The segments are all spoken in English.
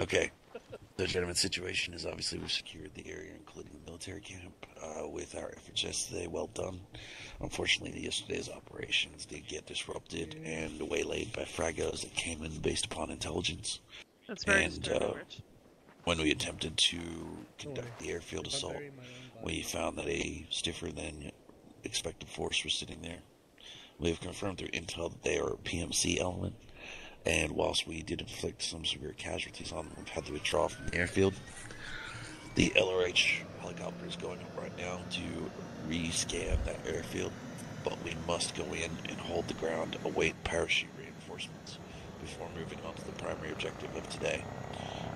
Okay. The gentleman's situation is obviously we've secured the area, including the military camp, uh, with our efforts yesterday. Well done. Unfortunately, yesterday's operations did get disrupted and waylaid by fragos that came in based upon intelligence. That's very And, uh, When we attempted to conduct the airfield assault, bury my own body- we found that a stiffer than expected force was sitting there. We have confirmed through intel that they are a PMC element, and whilst we did inflict some severe casualties on them, we've had to withdraw from the airfield. The LRH helicopter is going up right now to re-scan that airfield, but we must go in and hold the ground, await parachute reinforcements before moving on to the primary objective of today.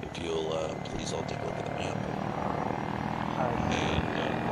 If you'll uh, please all take a look at the map. And, uh,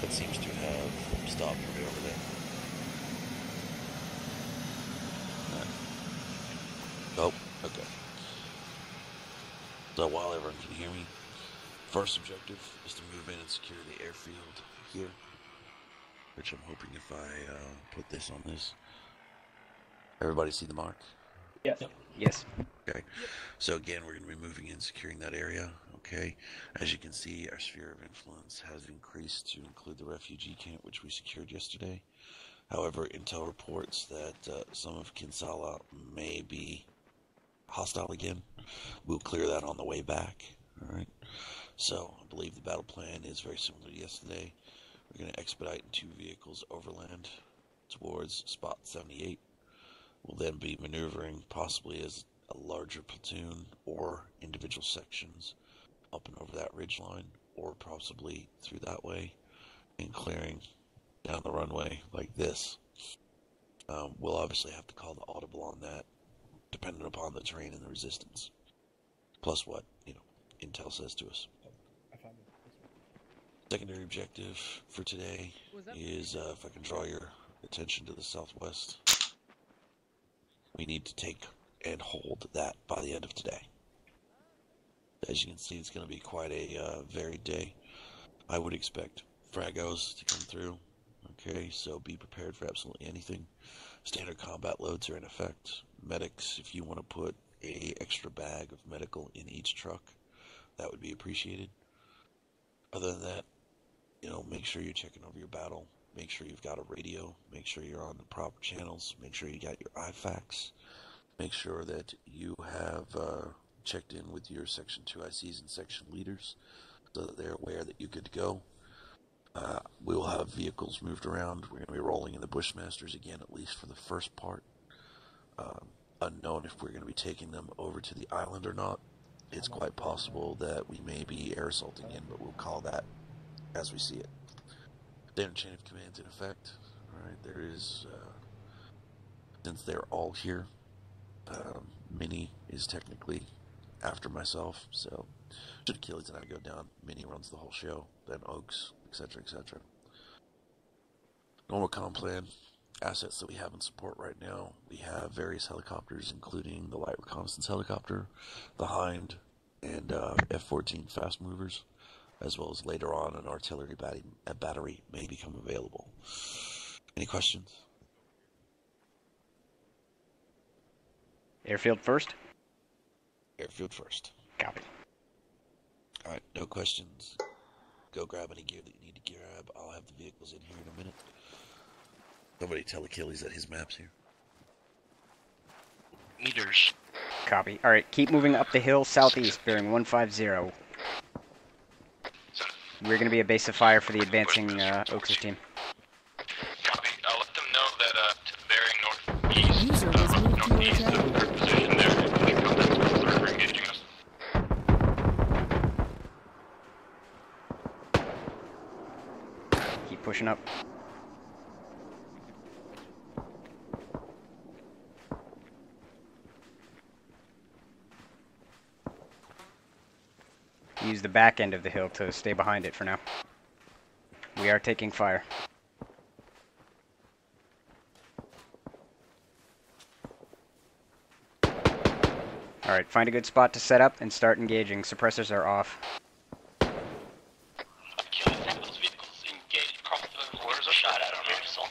that seems to have stopped right over there. Uh, Oh, okay. So while everyone can hear me, first objective is to move in and secure the airfield here. Which I'm hoping if I uh, put this on this. Everybody see the mark? Yes. Yes. Okay. So again, we're going to be moving in, securing that area. Okay. As you can see, our sphere of influence has increased to include the refugee camp, which we secured yesterday. However, intel reports that uh, some of Kinsala may be hostile again. We'll clear that on the way back. All right. So I believe the battle plan is very similar to yesterday. We're going to expedite in two vehicles overland towards spot 78. We'll then be maneuvering possibly as a larger platoon or individual sections up and over that ridge line, or possibly through that way and clearing down the runway like this. Um, we'll obviously have to call the audible on that, depending upon the terrain and the resistance. Plus what, you know, Intel says to us. I found it. This one. Secondary objective for today is uh, if I can draw your attention to the southwest, we need to take and hold that by the end of today. As you can see, it's going to be quite a uh, varied day. I would expect fragos to come through. Okay, so be prepared for absolutely anything. Standard combat loads are in effect. Medics, if you want to put a extra bag of medical in each truck, that would be appreciated. Other than that, you know, make sure you're checking over your battle. Make sure you've got a radio. Make sure you're on the proper channels. Make sure you got your IFAKs. Make sure that you have uh, checked in with your Section 2 ICs and section leaders so that they're aware that you're good to go. Uh, we will have vehicles moved around. We're going to be rolling in the Bushmasters again, at least for the first part. Um, unknown if we're going to be taking them over to the island or not. It's quite possible that we may be air assaulting in, but we'll call that as we see it. Chain of command's in effect. Alright, there is, uh, since they're all here, um, Mini is technically after myself, so should Achilles and I go down, Mini runs the whole show, then Oaks, etc., etc. Normal comm plan, assets that we have in support right now. We have various helicopters, including the light reconnaissance helicopter, the Hind, and uh, F-14 fast movers, as well as later on an artillery battery, a battery may become available. Any questions? Airfield first. Airfield first. Copy. All right, no questions. Go grab any gear that you need to grab. I'll have the vehicles in here in a minute. Somebody tell Achilles that his map's here. Meters. Copy. All right, keep moving up the hill southeast, bearing 150. We're going to be a base of fire for the advancing uh, Oaks team. Copy. I'll let them know that uh, to bearing northeast, uh, was moved to your northeast of their position there. If you contact them, they're engaging us. Keep pushing up. The back end of the hill to stay behind it for now. We are taking fire. Alright, find a good spot to set up and start engaging. Suppressors are off. Achilles, have those vehicles engaged across the Where's a shot at on here, so.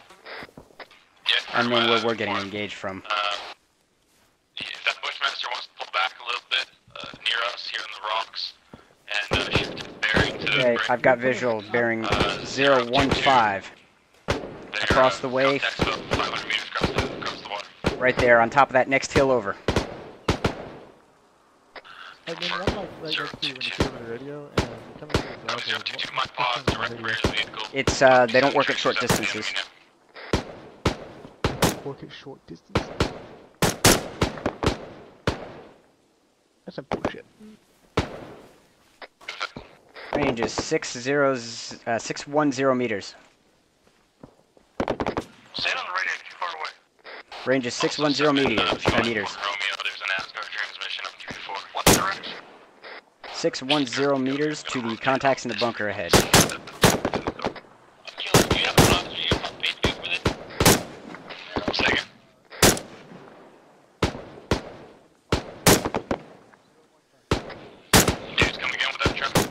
Yeah. I don't know where uh, we're getting engaged from. Uh, if that Bushmaster wants to pull back a little bit uh, near us here in the rocks and uh, shift its bearing to Okay, right I've got visual bearing Uh, 015 there, across the way. contact's about 500 meters across the, across the right there on top of that next hill over. Like, man, I'm like right Zero next to you when you two. hear the radio, and coming through the driveway. 022, my pause, direct rear of the. It's uh they don't work at short distances. Work at short distance. That's some bullshit. Range is six zeros uh, six one zero meters. Stand on the radio, too far away. Range is six one zero meters. Uh, meters. Romeo, there's an Asgard transmission up 3-4. What direction? Six one zero meters to the contacts in the bunker ahead. Achilles, do you have an option you have feedback with it? Second. Dude's coming in with that truck.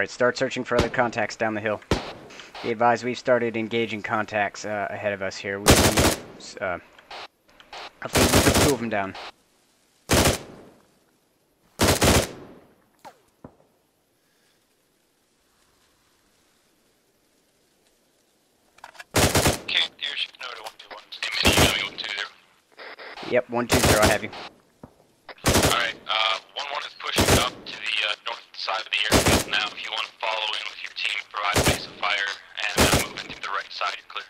Alright, start searching for other contacts down the hill. Be advised we've started engaging contacts uh, ahead of us here. We uh, I two of them down. Camp dealership noted 121. Hey, Mini, you know me, 120. Yep, one two zero. I have you. Alright, uh, 1-1 is pushing up to the uh, north side of the airfield now. If you want to follow in with your team, provide base of fire, and uh, move into the right side, you're clear.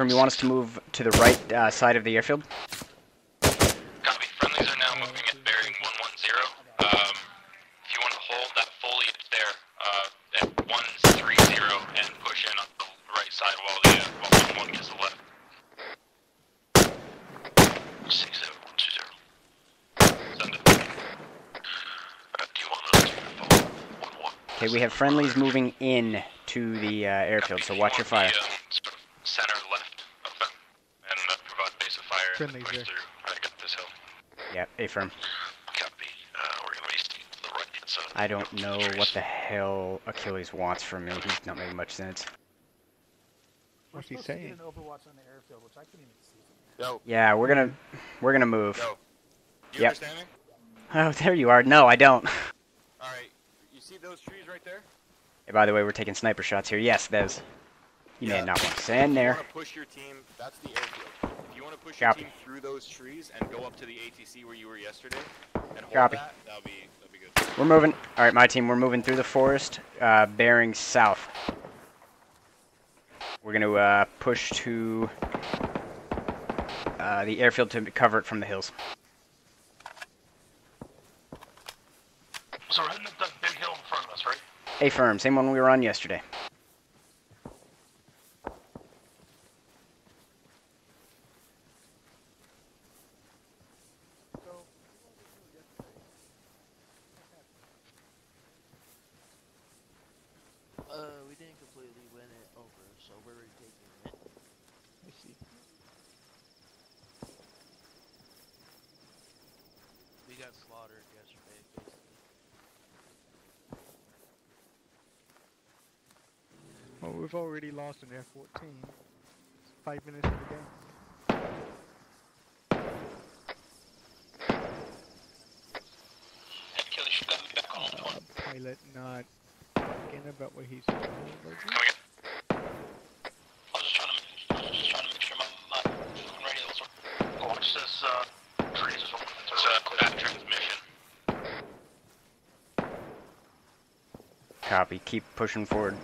Ephraim, you want us to move to the right uh, side of the airfield? Copy. Friendlies are now moving at bearing 110. Um, if you want to hold that foliage there uh, at 130 and push in on the right side while the uh, while 1 gets the left. 60120. Send it. Uh, do you want those to follow? 1 1. Okay, we have friendlies moving in to the uh, airfield, so watch your fire. The, uh, sort of center left of them and uh, provide base of fire and Friendlies push there. through right up this hill. Yeah, Ephraim. Copy. Uh, we're going to be to the right hand side. I don't know what the hell Achilles wants from me. He's not making much sense. What's he supposed to saying? get an Overwatch on the airfield, which I couldn't even see. Yo, Yeah, we're gonna we're gonna move. yo. You Yep. Oh, there you are. No, I don't. Alright, you see those trees right there? Hey, by the way, we're taking sniper shots here. Yes, those. You may not want to stand If you there. push your team, that's the airfield. If you want to push your Copy. team through those trees and go up to the ATC where you were yesterday and hold Copy. that, that'll be that'll be good. We're moving. All right, my team. We're moving through the forest, uh, bearing south. We're gonna uh, push to uh, the airfield to cover it from the hills. So we're heading up that big hill in front of us, right? A firm, same one we were on yesterday. Uh, we didn't completely win it over, so we're retaking it. I see. We got slaughtered yesterday, basically. Well, we've already lost an F-14. It's five minutes in the game. Achilles, you got me back on Uh, pilot not talking about what he's saying. Come again? I was just trying to, just trying to make sure my, my fucking radios are. Watch this, uh, trees is what we're It's a bad transmission. Copy. Keep pushing forward.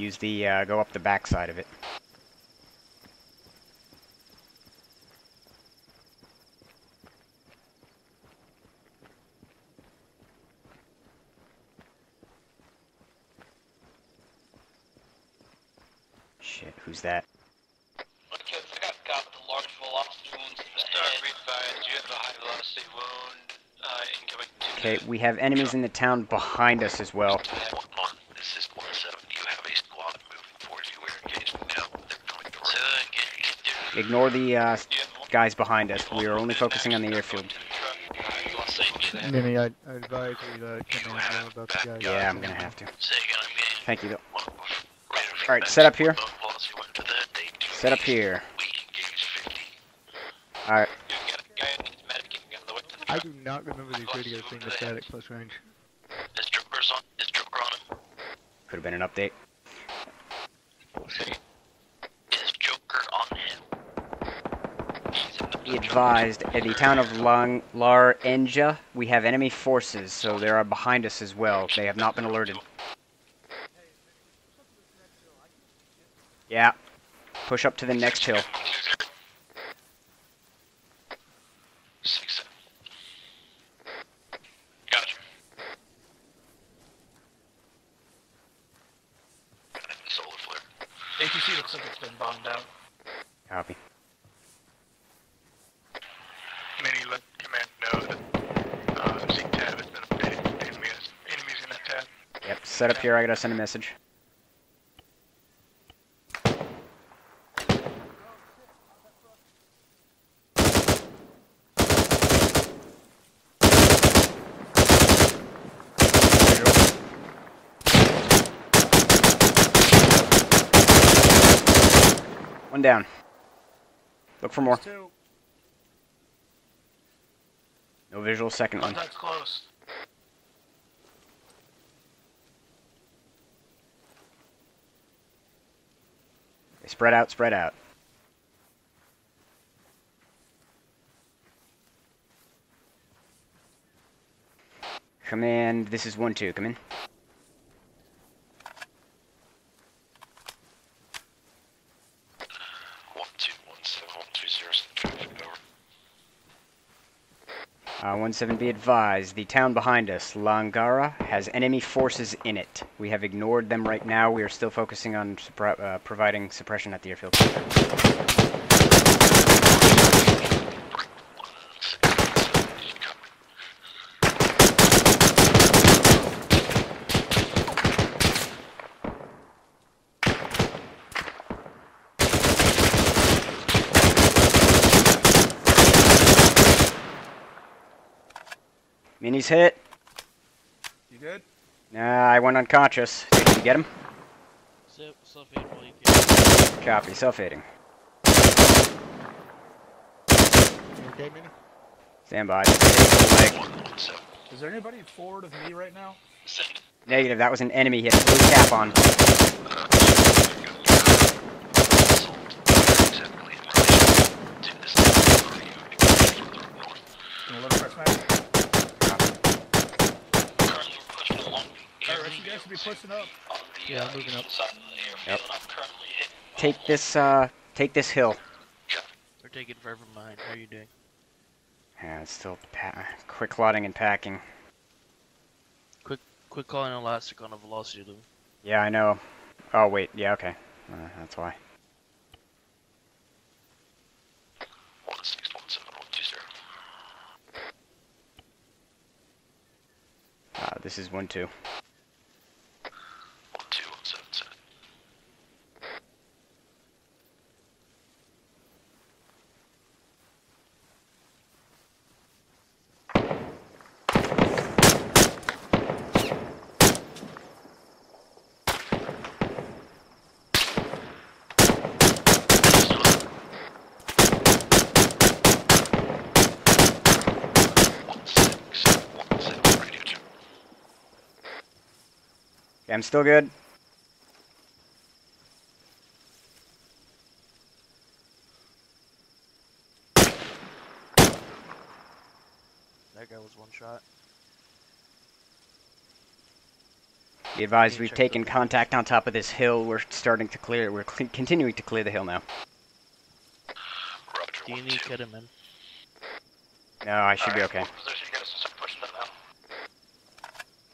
Use the uh, go up the back side of it. Shit, who's that? Okay, we have enemies in the town behind us as well. the head. This is 17. You have a squad moving towards you. We're engaged now. They're coming towards so, get, get Ignore the uh, there. You have one guys behind us. We are only focusing on the airfield. Mini, I, I advise you to come in know about the guys. Yeah, I'm gonna have to. Say again, I'm getting Thank you, though. one of Alright, set up here. Velocity went to that. They do Set up here. We engage 50. Alright, You got a guy that needs medicing on the way to the I do not remember these radios being this bad at close range. Is Joker's on? Is Joker on could have been an update. Is Joker on him? He's in the Be advised, at the town of Lang Lar Enja, we have enemy forces, so they are behind us as well. They have not been alerted. Yeah. Push up to the next hill. Six seven. Gotcha. Solar flare. ATC looks like it's been bombed out. Copy. Many let command know that uh, Z-Tab has been updated. Enemies, enemies in that tab. Yep, set up here, I gotta send a message. One down. Look for more. No visual, second one. Contact's close. Spread out, spread out. Command, this is 1-2, come in. 117, be advised. The town behind us, Langara, has enemy forces in it. We have ignored them right now. We are still focusing on uh, providing suppression at the airfield. Minis hit. You good? Nah, I went unconscious. Did you get him? Self self aid while you can. Copy, self-aiding. You okay, Mini? Stand by. Leg. One one seven. Is there anybody forward of me right now? Negative, that was an enemy hit. Blue cap on. Exactly in relation to this north. Can you let press match? Currently we're pushing along the Alright, you guys should be pushing up. the Yeah, uh, I'm moving up. eastern side of the airfield. I'm currently hitting Take this, uh, take this hill. They're taking forever behind. How are you doing? Yeah, it's still pa- quick loading and packing. Quick quick calling elastic on a velocity loop. Yeah, I know. Oh, wait. Yeah, okay. Uh, that's why. one six one seven one two zero. Uh, this is One two one seven seven. One six one seven radio check. Okay, I'm still good. That guy was one shot. Be advised, we've taken the- contact on top of this hill. We're starting to clear. We're cl- continuing to clear the hill now. Roger, Do you one, need two. ketamine? No, I should be Alright, okay.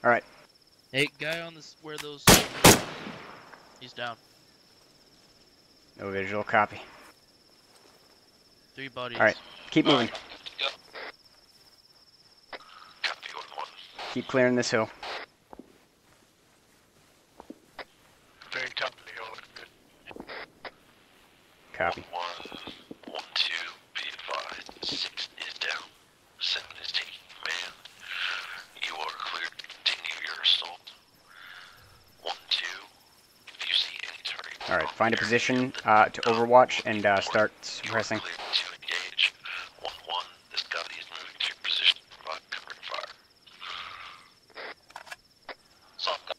what Hey, guy on this where those. He's down. No visual copy. Three bodies. All right. Keep moving. Alright, good. Copy one one. Keep clearing this hill. Very top of the hill. looking good. Copy. One, one, two, be advised. Six is down. Seven is taking command. You are clear to continue your assault. One, two. If you see any targets. All right. on Find a position uh, to overwatch and uh, start suppressing. clear to engage. One, one. This Scotty is moving to your position to provide cover and fire. Soft gun.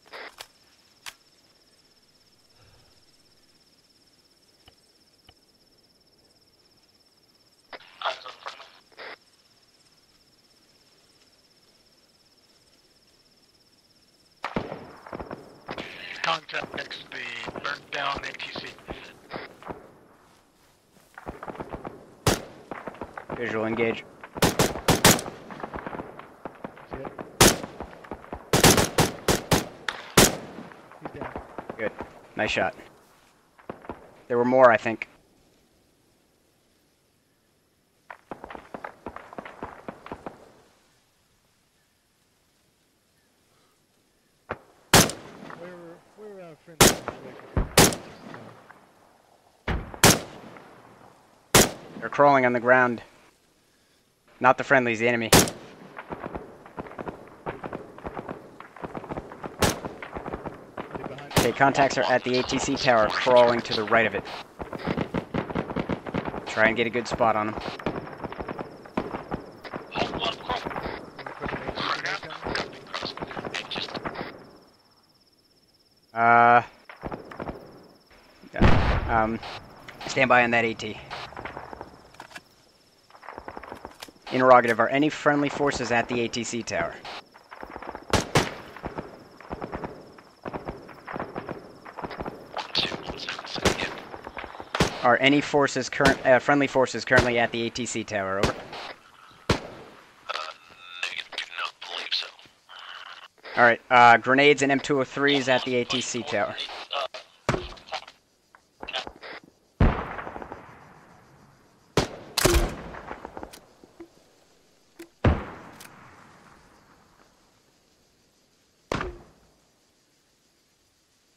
Eyes on front. Contact next to the burnt down ATC. Visual engage. See it? He's down. Good. Nice shot. There were more, I think. They're crawling on the ground. Not the friendlies, the enemy. Are they behind? Okay, contacts are at the ATC tower, crawling to the right of it. Try and get a good spot on them. Uh. Um. Stand by on that AT. Interrogative, are any friendly forces at the ATC tower? one, two, one, seven, seven, yeah. Are any forces current uh, friendly forces currently at the ATC tower? Over. Uh, negative, do not believe so. All right. Uh, grenades and M203s at the ATC tower.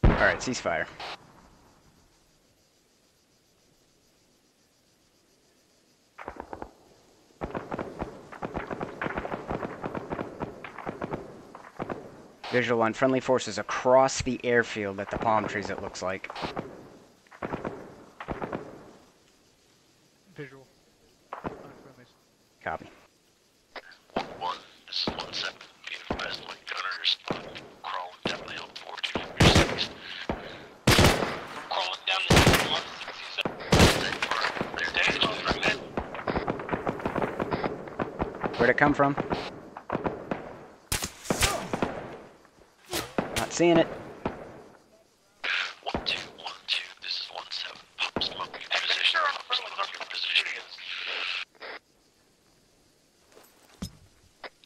All right. Ceasefire. Visual on friendly forces across the airfield at the palm trees, it looks like. Visual. On friendlies. Copy. One, one, this is one, seven. Be advised, my gunners uh, crawling down the hill four, two, from your cities. Crawling down the hill, one, sixty-seven. They're dead, on right Where'd it come from? Not seeing it. One, two, one, two, this is one, seven. Pop smoke, your position, pop smoke, your position.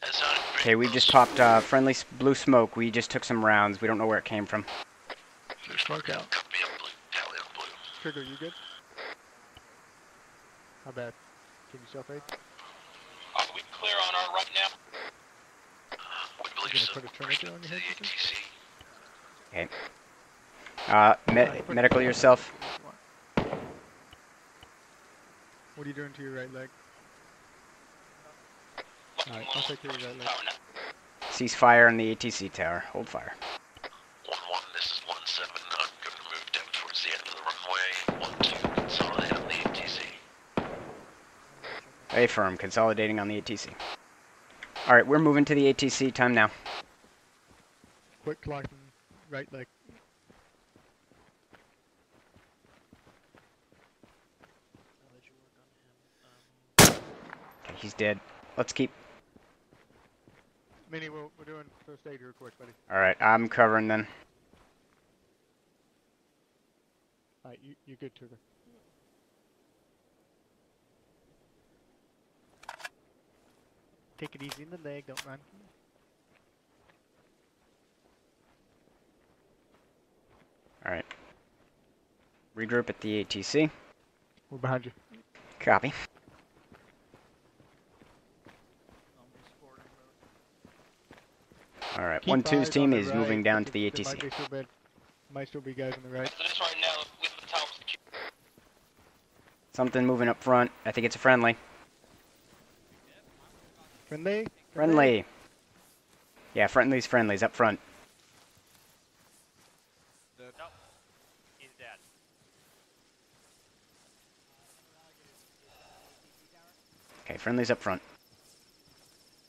That sounded pretty Okay, we just popped uh, friendly blue smoke. We just took some rounds. We don't know where it came from. Blue smoke out. Copy on blue, tally on blue. Trigger, you good? How bad? Can you self-aid? Are we clear on our right now? We believe gonna so. put a Push tourniquet on your the head, ATC. Uh, me- Alright, medical yourself. What are you doing to your right leg? Alright, I'll take care of your right leg. Power. Cease fire on the ATC tower. Hold fire. One one, this is one seven. I'm going to move down towards the end of the runway. One two, consolidate on the ATC. A firm. Consolidating on the ATC. All right, we're moving to the ATC. Time now. Quick clocking right leg. I'll let you work on him. Okay, he's dead. Let's keep. Mini, we're, we're doing first aid real quick, buddy. Alright, I'm covering then. Alright, you, you good, Trigger. Take it easy in the leg, don't run. Alright. Regroup at the ATC. We're behind you. Copy. Alright, Keep one two's team on is right, moving down to the there- There might, ATC. be still be, might still be guys on the right. This right now with the top secure. Something moving up front. I think it's a friendly. Friendly? Friendly. Yeah, friendly's friendly's up front. He's dead. Okay, friendly's up front.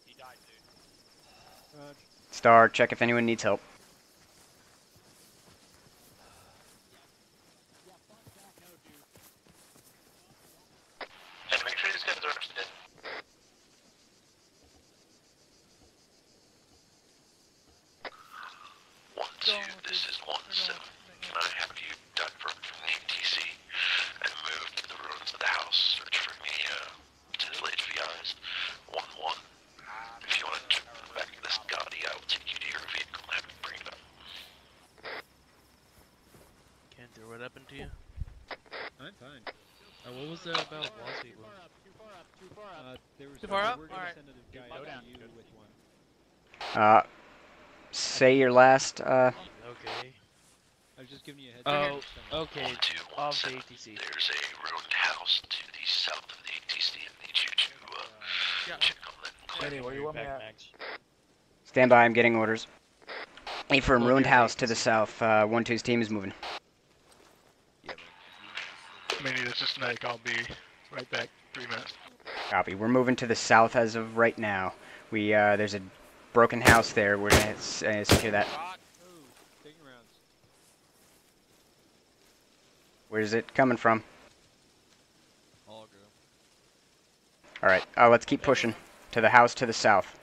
He died, dude. Uh, Star, check if anyone needs help. And make sure these guys are understood. One, two, this is one, seven. Can I have you divert from the ATC and move to the ruins of the house? Search for me, uh, potential HVIs. One, one. If you want to jump in the back of this Gotti, I will take you to your vehicle and have you bring it up. Can't throw what happened to you? I'm fine. Uh, what was that about Wazzy? Uh, there was Too far uh, up? We're gonna Alright. send a guy Go out down. to you with one. Uh, say your last, uh, Okay. I was just giving you a heads Oh, up. so- okay. One, two, one, Off the. ATC. There's a ruined house to the south of the ATC. I need you to, uh, Yeah. check on that. and clear Mini, where you want me at? stand by, I'm getting orders. A firm Hold ruined house to the south. Uh, one two's team is moving. Yeah, Mini, this is Snake. I'll be right back. Three minutes. Copy. We're moving to the south as of right now. We, uh, there's a broken house there. We're gonna uh, secure that. Where's it coming from? Alright, uh, let's keep pushing. To the house to the south.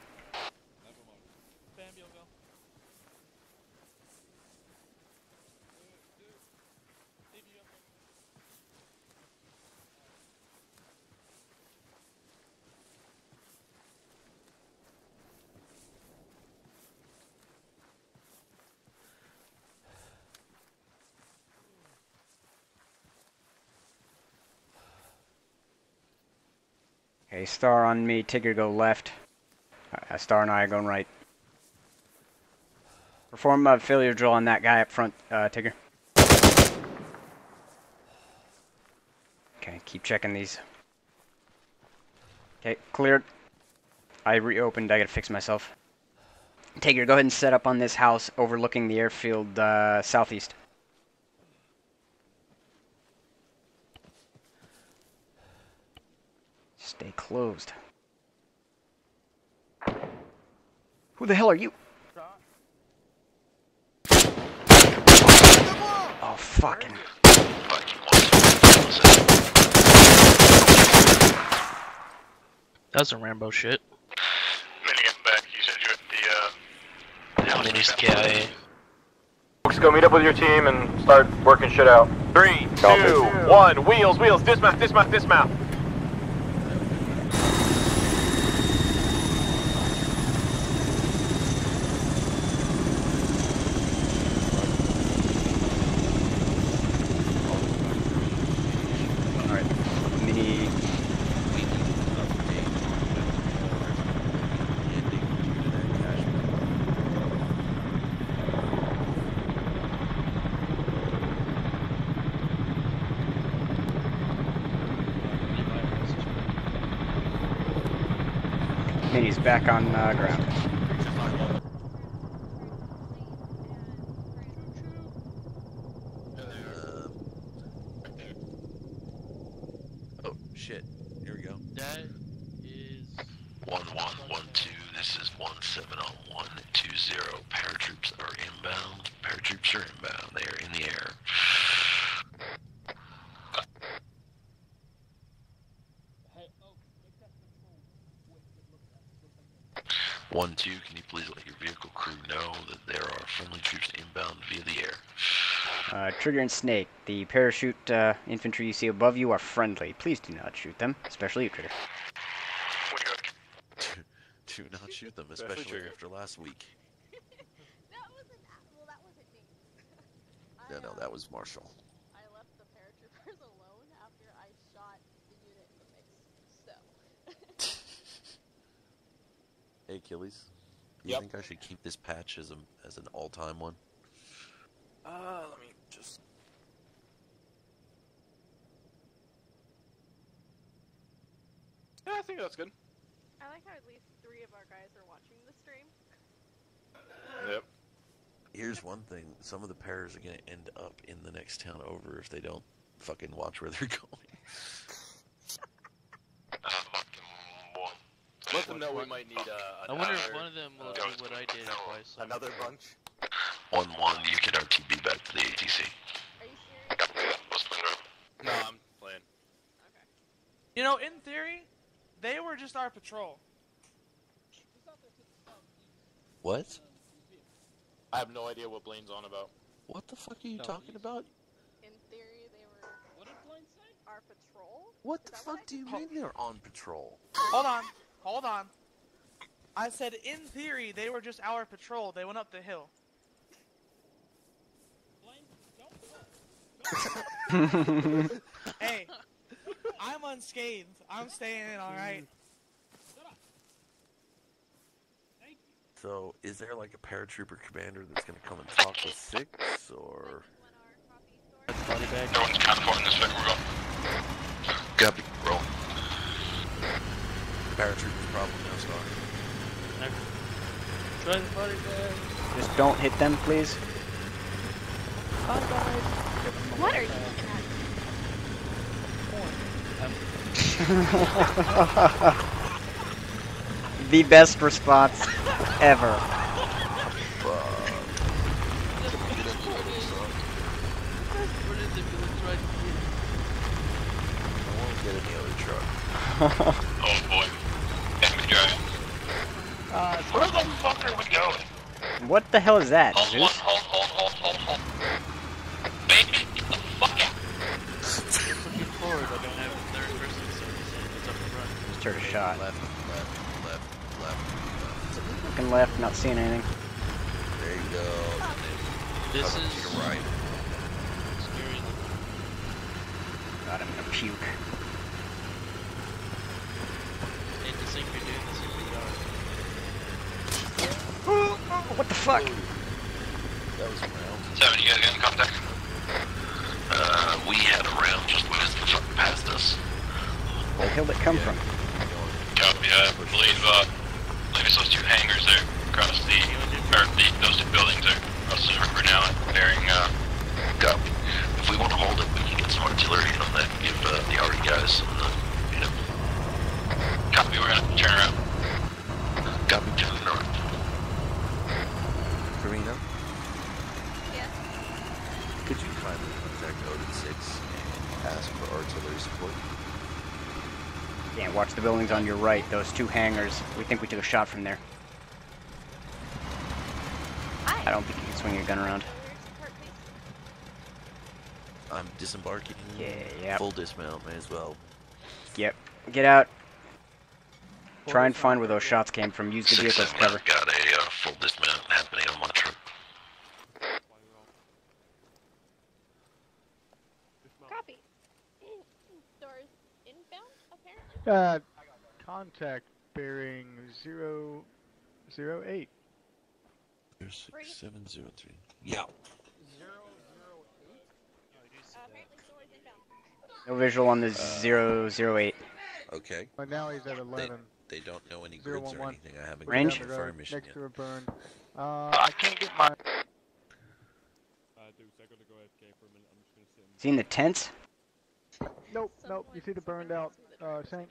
Okay, Star on me, Tigger go left. Uh, Star and I are going right. Perform a failure drill on that guy up front, uh, Tigger. Okay, keep checking these. Okay, cleared. I reopened, I gotta fix myself. Tigger, go ahead and set up on this house overlooking the airfield uh, southeast. Stay closed. Who the hell are you? Oh, fucking. That's one, two, one, seven. That was some Rambo shit. Mini, get back. You said you're at the, uh, the house. Mini's you found. KIA. Folks, go meet up with your team and start working shit out. Three, Copy. two, one. Wheels, wheels. Dismount, dismount, dismount. Alright. Mini. we need to update the ending to that cash. Mini's back on uh, ground. Uh, oh shit! Here we go. That is. One, one, one, two. This is one, seven, on one, two, zero. Paratroops are inbound. Paratroops are inbound. They are in the air. One, two, can you please let your vehicle crew know that there are friendly troops inbound via the air? Trigger and Snake, the parachute uh, infantry you see above you are friendly. Please do not shoot them, especially you, Trigger. Do not shoot them, Especially especially after last week. that wasn't. Well, that wasn't me. No, no, that was Marshall. I left the paratroopers alone after I shot the unit in the face. So. Hey, Achilles. Do you Yep. think I should keep this patch as a as an all-time one? Uh, let me just. Yeah, I think that's good. I like how at least three of our guys are watching the stream. Yep. Here's one thing: some of the pairs are gonna end up in the next town over if they don't fucking watch where they're going. Let them know we might need uh, I wonder if another, one of them will uh, do what I did twice. Another bunch. One one, you can RTB back to the ATC. Are you serious? No, I'm playing. Okay. You know, in theory, they were just our patrol. What? I have no idea what Blaine's on about. What the fuck are you talking about? In theory, they were. What did Blaine say? Our patrol. What Is the that what fuck do you mean they're on patrol? Hold on, hold on. I said, in theory, they were just our patrol. They went up the hill. hey, I'm unscathed. I'm staying in, alright? So, is there like a paratrooper commander that's gonna come and talk with six, or? Everyone's count for in this way. We're. Copy. Roll. Paratroopers problem now, Star. Try the body bag. Just don't hit them, please. Bye, guys. What are you the best response ever. What is it? Let's try I won't get any other truck. Oh boy. Uh, Where the fuck are we going? What the hell is that, Hold, hold, Zeus? hold, hold, hold, hold, hold. Baby, get the fuck out. looking forward. I don't have a third person, so it's up front. Just heard a shot. Left, left, left, left. Looking left, not seeing anything. There you go. This is to your right. scary looking. God, I'm gonna puke. And to think you're doing this in the dark. What the fuck? That was around. Seven, you guys get in contact? Uh, we had a round just whizzed past us. Where the hell did it come from? Copy, I believe, uh, I believe it's those two hangars there across the, or the, those two buildings there across the river now and bearing, uh, copy. If we want to hold it, we can get some artillery in on that and give, uh, the arty guys some, uh, you know. Copy, we're gonna turn around. Copy to the north. Karina, Yes. could you kindly contact Odin 6 and ask for artillery support? Yeah, watch the buildings on your right. Those two hangars. We think we took a shot from there. I don't think you can swing your gun around. I'm disembarking. Yeah, yeah. Full dismount, may as well. Yep. Get out. Try and find where those shots came from. Use the Six vehicle as seven, cover. Got a, uh, full dismount happening on my truck. Copy. Doors inbound, apparently. Uh, contact bearing zero zero eight. Zero six seven zero three. Yeah. apparently doors inbound. No visual on the 008. Okay. But now he's at eleven. they don't know any Zero grids one or one. anything. I haven't Range? got Down the road, confirmation next yet. to a burn. Uh, I can't get my. Seen the tents? Nope, nope. You see the burned out uh, tank?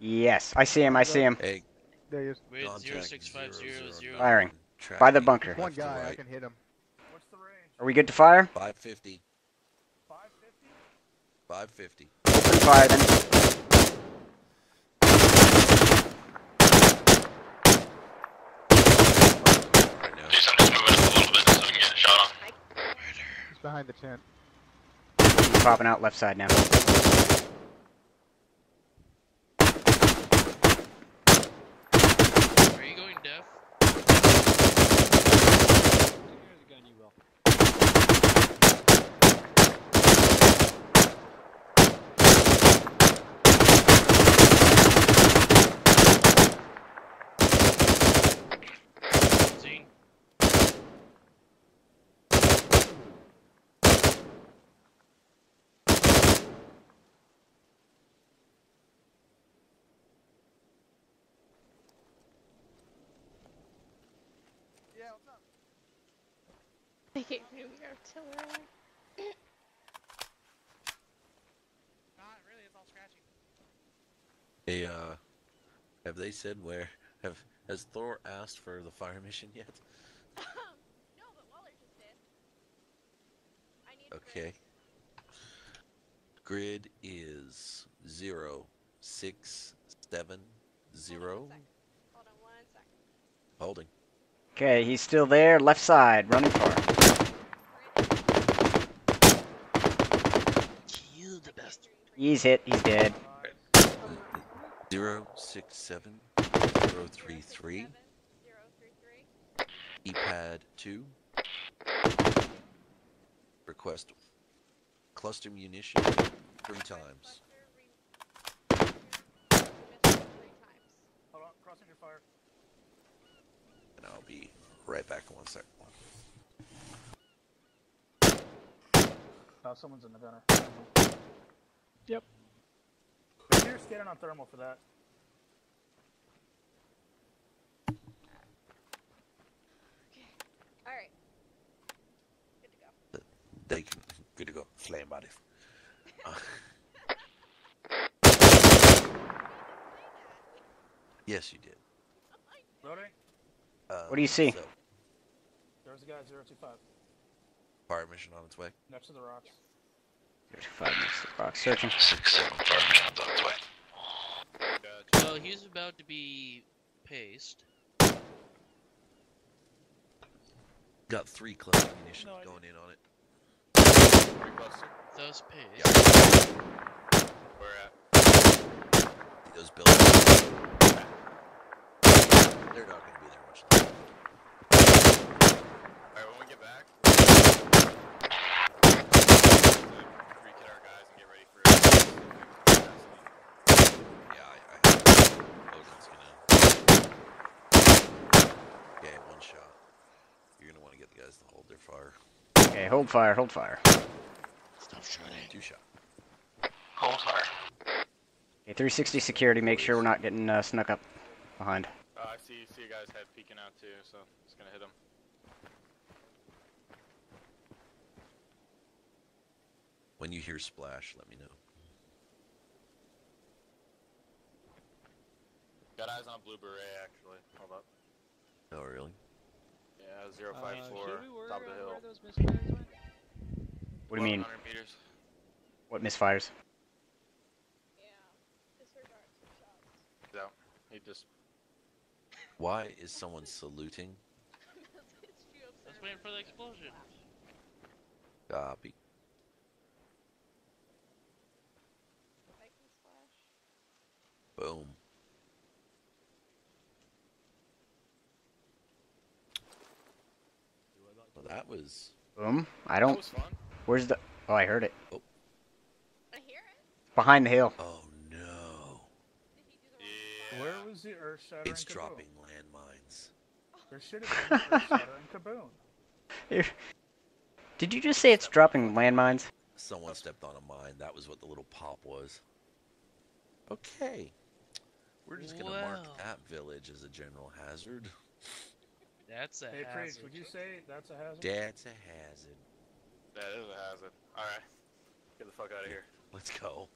Yes, I see him. I see him. Hey, There he is. Wait, Firing by the bunker. One I can hit him. What's the range? Are we good to fire? 550. 550? 550. Open fire then. Jeez, I'm just moving up a little bit so we can get a shot on. He's behind the tent. He's popping out left side now. They gave me artillery. Not really, it's all scratchy. Hey, uh, have they said where? Have has Thor asked for the fire mission yet? no, but Waller just did. I need Okay. Grid is zero six seven zero. Hold on one second. Holding. Okay, he's still there, left side, running for it. Kill the bastard. He's hit, he's dead. Zero six seven zero three three. E-pad two. Request cluster munition three times. Hold on, crossing your fire. And I'll be right back in one sec. Oh, someone's in the gunner. Yep. You're scanning on thermal for that. All right. Good to go. They can good to go. Flame body. Uh, yes, you did. Rotary? Uh, What do you see? so, There's a guy 025. fire mission on its way. Next to the rocks. Five minutes to box searching. Six, seven, fire on its way. Well, he's about to be paced. Got three cluster munitions going in on it. Three cluster. Thus paced. Where at? Those buildings. They're not going to be there much longer. Alright, when we get back, re-kit our guys and get ready for Yeah, I, I Odin's gonna. Yeah, one shot. You're gonna want to get the guys to hold their fire. Okay, hold fire, hold fire. Stop shooting. Two shot. Hold fire. Okay, 360 security, make sure we're not getting uh, snuck up behind. Uh, I see, see a guy's head peeking out too, so it's gonna hit him. When you hear splash, let me know. Got eyes on blue beret actually. Hold up. Oh, really? Yeah, zero Uh, four, top of the hill. where those misfires went? What do you mean? meters. What misfires? He's out. He just Why is someone saluting? I was waiting for the explosion. Copy. Boom. That was. Boom. I don't. was fun. Where's the? Oh, I heard it. Oh. I hear it. Behind the hill. Oh no. Where was the earth shattering It's kaboom? dropping landmines. There should have been an earth shattering kaboom. Did you just say it's dropping landmines? Someone stepped on a mine. That was what the little pop was. Okay. We're just gonna mark that village as a general hazard. That's a Hey, Preach, hazard. would you say that's a hazard? That's a hazard. That is a hazard. Alright. Get the fuck out of here. Let's go.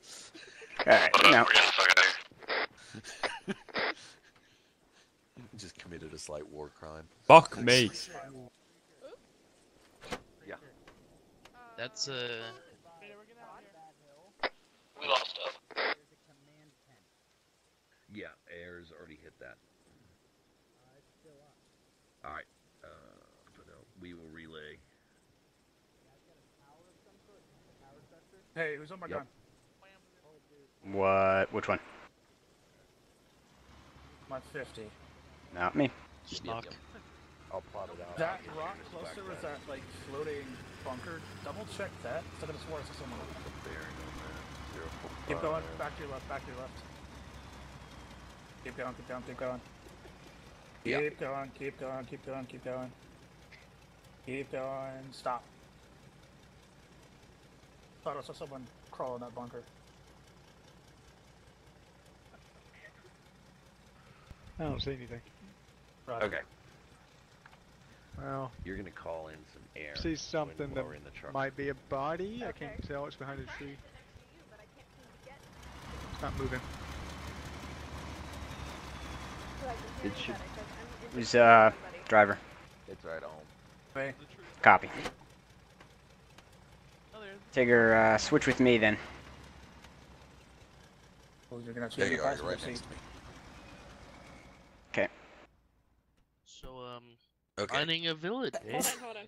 Alright, now. Just committed a slight war crime. Fuck me. Yeah. That's uh We lost up. Yeah, air's already hit that. Alright. Uh, but no, we will relay. Hey, who's on my Yep. gun? What? Which one? My 50. Not me. Stock. I'll plot it out. That rock closer was that like floating bunker. Double check that. So I could have swore I saw someone. Keep going. Back to your left. Back to your left. Keep going. Keep going. Keep going. Yeah. Keep going. Keep going. Keep going. Keep going. Keep going. Stop. Thought I saw someone crawl in that bunker. I don't see anything. Right. Okay. Well, You're gonna call in some air. see something that in the truck. might be a body. I can't tell. It's behind a tree. It's not moving. It should. Who's uh driver? It's right on. Hey. Copy. Tigger, uh, switch with me then. Oh, you're gonna There you the are. You're right next to me. Okay. So, um, Okay. finding a village, eh? Hold on, hold on.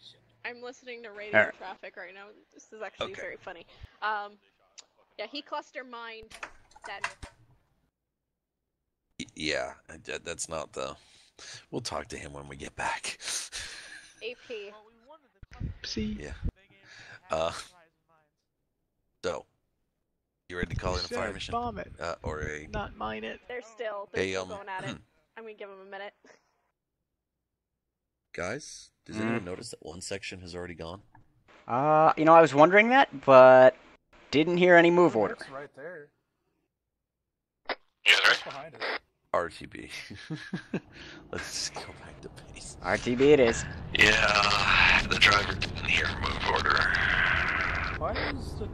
I'm listening to radio Alright. traffic right now. This is actually Okay. very funny. Um, yeah, he cluster mined that. Yeah, that's not the. We'll talk to him when we get back. AP. See? Yeah. Uh. So, you ready to call in a fire mission? Bomb it. Uh, or a Not mine it. They're still, they're Hey, still um, going at it. I'm gonna give them a minute. guys? Does Mm. anyone notice that one section has already gone? Uh, you know, I was wondering that, but didn't hear any move order. It's right there. Yes, Just behind it. RTB. Let's just go back to base. RTB it is. Yeah, the driver didn't hear move order. Why is the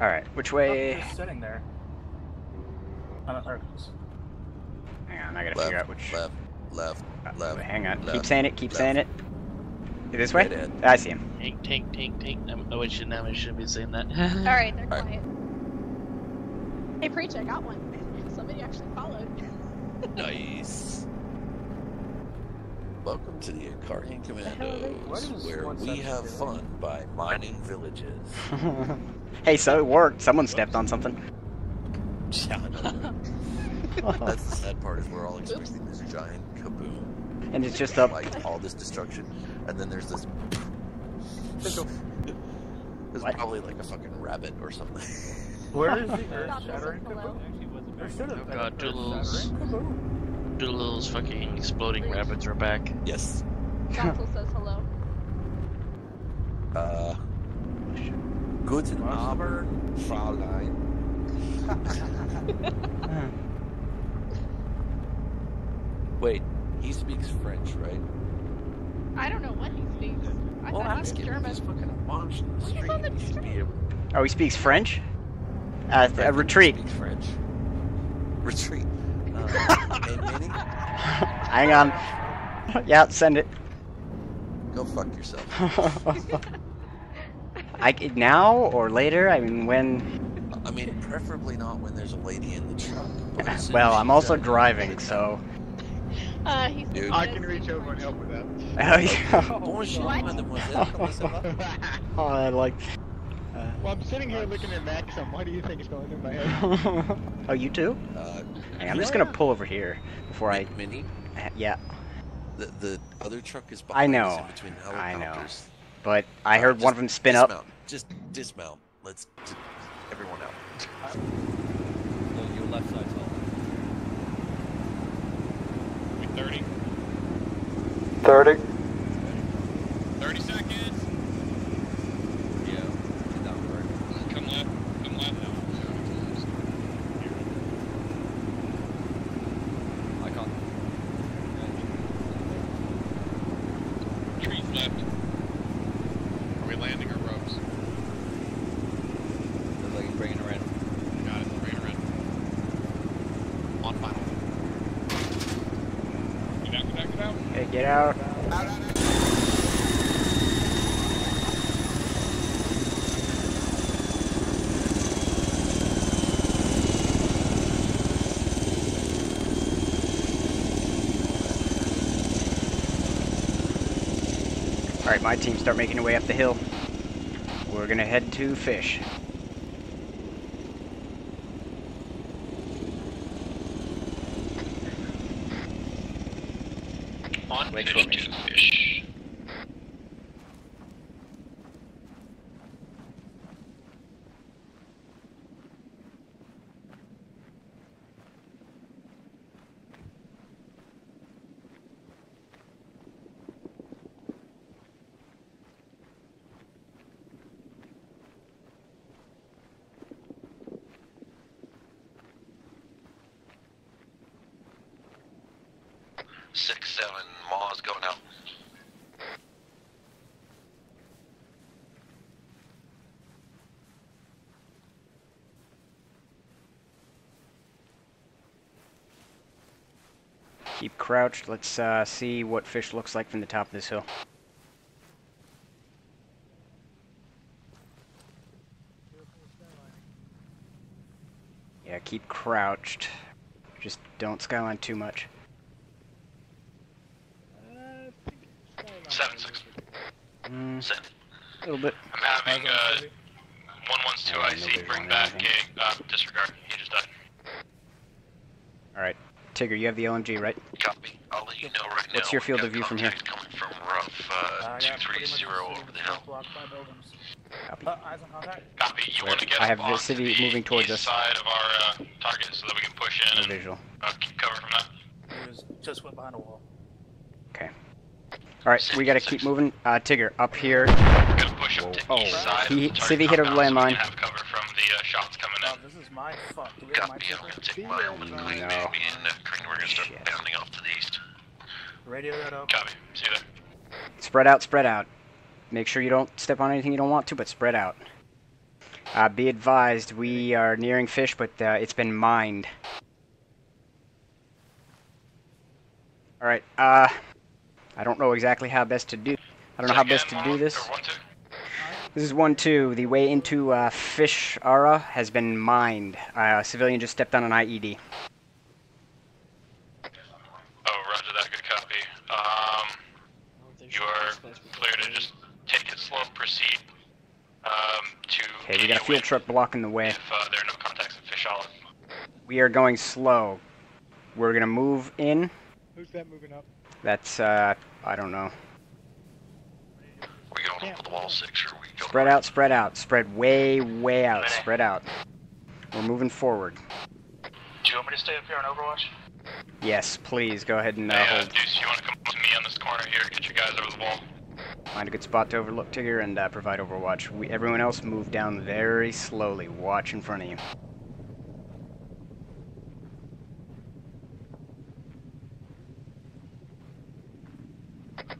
All right, which way? just sitting there? I don't know. Hang on, I gotta Left, figure out which. left, left, uh, left. Hang on. left, keep saying it. Keep left. saying it. This way? Right. I see him. Tank, tank, tank, tank. No, oh, wait, shouldn't, I shouldn't be saying that. Alright, they're Alright. quiet. Hey, Preach, I got one. Somebody actually followed. Nice. Welcome to the Icarian What Commandos, where we have fun by mining villages. hey, so it worked. Someone stepped on something. Yeah, I. That's the sad part is we're all expecting this giant kaboom. And it's just up. Like all this destruction, and then there's this. There's What? probably like a fucking rabbit or something. Where is the earth this shattering kaboom? There should have Oh been god, an Doodles. Doodle's fucking exploding rabbits are back. yes. Donzel says hello. Uh. Guten Abend, Fraulein. Wait, he speaks French, right? I don't know what he speaks. I Well, thought he was him. German. He's fucking launched in the He's on the He should be able. Oh, he speaks French? Uh, I uh, think he retreat. Speaks French. Retreat. Uh, Hang on. yeah, send it. go fuck yourself. I c- now or later? I mean, when? I mean, preferably not when there's a lady in the truck. but as soon Well, I'm also out, driving, so. Uh, he's Dude. I can reach over and help with that. Oh, yeah. Bonjour, mademoiselle. Comment ça va? oh, I like. Well, I'm sitting here looking at Maxim. What do you think is going through my head? oh, you too? Uh, Hey, I'm just gonna pull over here before I. Mini, Yeah, the the other truck is I behind us know. in between I know. but I Uh, heard one of them spin up. Just dismount. Let's d- everyone out. No, your left side's all. 30. 30. 30 seconds. Alright, my team, start making their way up the hill. We're gonna head to fish. On Wait for me. Crouched. Let's uh, see what fish looks like from the top of this hill. Yeah, keep crouched. Just don't skyline too much. Seven six. Mm, Send. a little bit. I'm having uh one one's two IC. Bring back gang. Uh, disregard. He just died. All right, Tigger, you have the LMG, right? Copy. I'll let you know right now. What's your field of view from here? Coming from rough uh, I two got three pretty much zero the city over the hill. blocked by buildings. Copy. Uh, eyes on contact. Copy. You want to get I have the onto city the moving towards east us. side of our uh, target so that we can push in No and visual. uh, keep cover from that. Just went behind a wall. Okay. All right, we gotta keep moving. Uh, Tigger, up here. Gonna push up to Oh, east side. he- of the target Civvy hit a compound so landmine. can have cover from the uh, shots coming in. this is my fuck. Do we have my Copy. I'm ticket? gonna take my own No. clean baby and uh, Green. We're gonna start Shit. bounding off to the east. Radio that up. Copy. See you there. Spread out, spread out. Make sure you don't step on anything you don't want to, but spread out. Uh, be advised, we are nearing fish, but uh, it's been mined. All right. Uh, I don't know exactly how best to do. I don't know how best to do this. Or one two. This is one two. The way into uh, Fish Ara has been mined. Uh, a civilian just stepped on an IED. Oh, roger that. Good copy. Um, you are clear to just take it slow, proceed um, to. Okay, we got a field truck blocking the way. If uh, there are no contacts in Fish Olive. We are going slow. We're gonna move in. Who's that moving up? That's uh, I don't know. We going over the wall six or we go? Spread out, spread out, spread way, way out, spread out. We're moving forward. Do you want me to stay up here on Overwatch? Yes, please go ahead and uh, Hey, uh, hold. Deuce, you want to come to me on this corner here? Get you guys over the wall. Find a good spot to overlook Tigger and uh, provide overwatch. We, everyone else move down very slowly. Watch in front of you.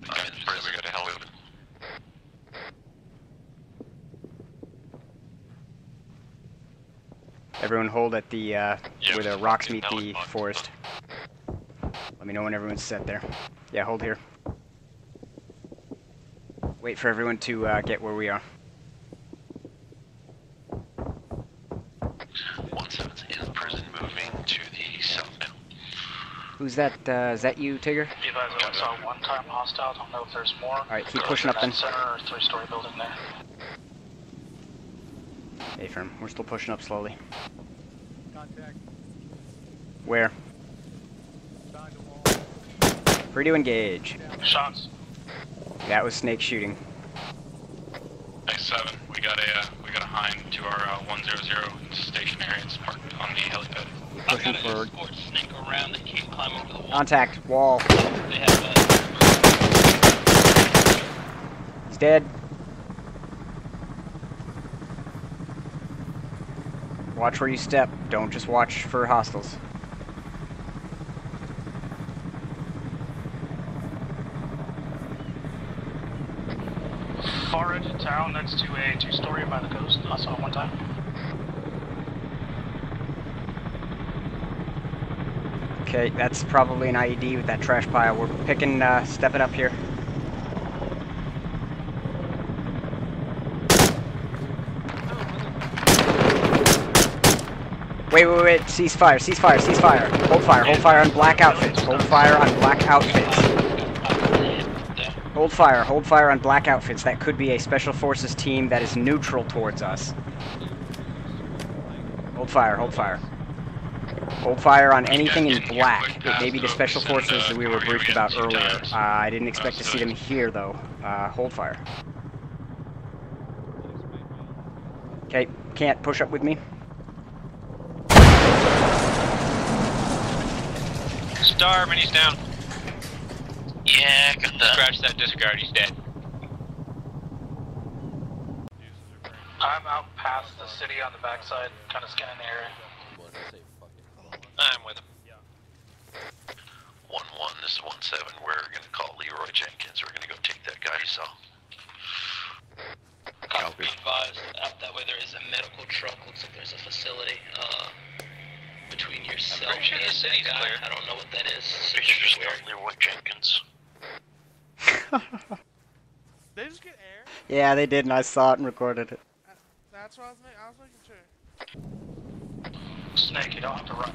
Alright, Spurs, we got a hell moving. Everyone hold at the uh, Yeah, where the rocks meet the forest. Let me know when everyone's set there. Yeah, hold here. Wait for everyone to uh, get where we are. One seventh in prison, moving to the south now. Who's that? Uh, is that you, Tigger? Be advised, I only saw one time hostile. Don't know if there's more. All right, keep pushing up then. Center or three-story building there. Hey, firm. We're still pushing up slowly. Contact. Where? Side the wall. Free to engage. Shots. That was snake shooting. Nice seven. We got a uh, we got a hind to our uh, one zero zero stationary. It's parked on the helipad. Pushing forward. snake around. They keep climbing over the wall. Contact. Wall. They have He's dead. Watch where you step. Don't just watch for hostiles. Far town next to a two-story by the coast. I saw it one time. Okay, that's probably an IED with that trash pile. We're picking, uh, stepping up here. Wait, wait, wait, cease fire, cease fire, cease fire. Hold fire, hold fire on black outfits. Hold fire on black outfits. Hold fire, hold fire on black outfits. That could be a special forces team that is neutral towards us. Hold fire, hold fire. Hold fire on anything in black. It may be the special forces that we were briefed about earlier. Uh, I didn't expect to see them here, though. Uh, hold fire. Okay, can't push up with me. Starman, he's down. Yeah, got that. Scratch that discard, he's dead. I'm out past the city on the backside, kind of scanning the area. I'm with him. 1 1, this is 1 7. We're going to call Leroy Jenkins. We're going to go take that guy you saw. Copy. Be advised, out that way there is a medical truck. Looks like there's a facility uh, between yourself pretty sure and the city's that guy. clear. I don't know what that is. Pretty sure just call Leroy Jenkins. They just get air? Yeah, they did, and I saw it and recorded it. That's what I was, ma- I was making sure. Snake, you don't have to run.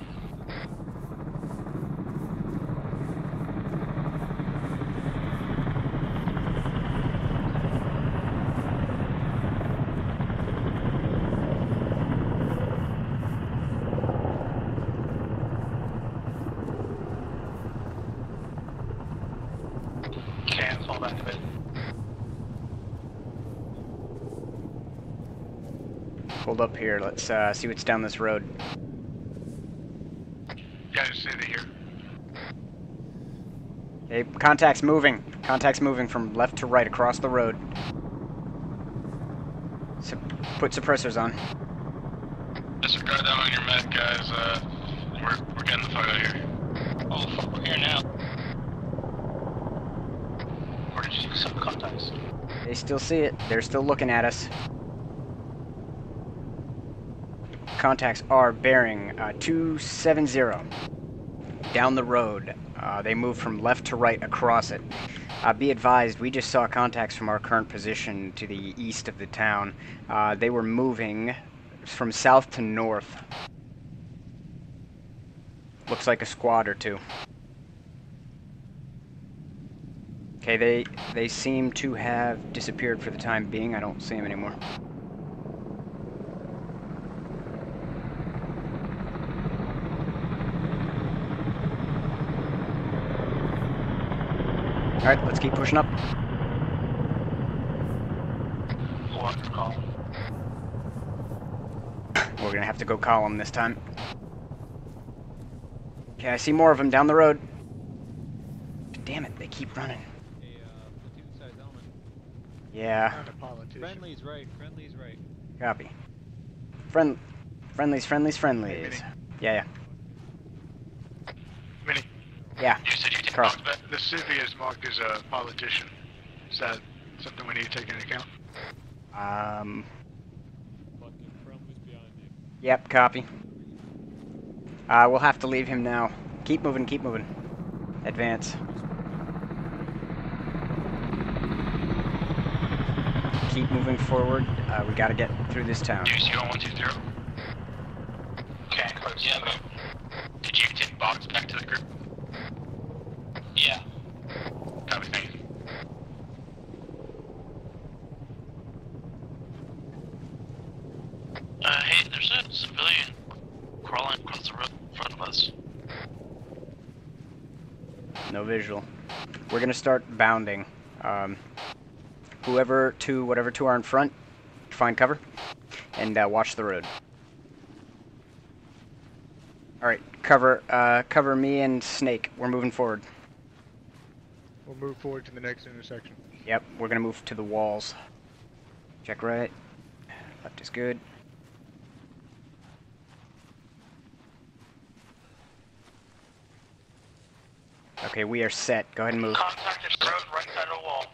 Can't fall back a bit. Up here. Let's uh, see what's down this road. Yeah, just stay here. Okay, contacts moving. Contacts moving from left to right across the road. Sup- put suppressors on. Disregard that on your mech, guys. Uh, we're, we're getting the fuck out of here. Oh, fuck, we're here now. Where did you some contacts? They still see it. They're still looking at us. Contacts are bearing uh, 270 down the road. Uh, they move from left to right across it. Uh, be advised, we just saw contacts from our current position to the east of the town. Uh, they were moving from south to north. Looks like a squad or two. Okay, they they seem to have disappeared for the time being. I don't see them anymore. All right, let's keep pushing up. One call. We're gonna have to go call column this time. Okay, I see more of them down the road. Damn it, they keep running. Yeah, Not a politician. Friendly's right, friendly's right. copy. Friend, friendlies, friendlies, friendlies. Yeah, Mini, yeah. You said you did Carl. box bet? the civvy is marked as a politician. Is that something we need to take into account? Um, Fucking friendly's behind you. yep, copy. Uh, we'll have to leave him now. Keep moving, keep moving. Advance. Keep moving forward. Uh, we gotta get through this town. You see 120? Can't close. Yeah, but did you take box back to the group? Yeah. Copy, thank you. Uh, hey, there's a civilian crawling across the road in front of us. No visual. We're gonna start bounding. Um, whoever to whatever two are in front, find cover, and uh, watch the road. All right, cover uh, cover me and Snake. We're moving forward. We'll move forward to the next intersection. Yep, we're gonna move to the walls. Check right. Left is good. Okay, we are set. Go ahead and move. Contact road right side of the wall.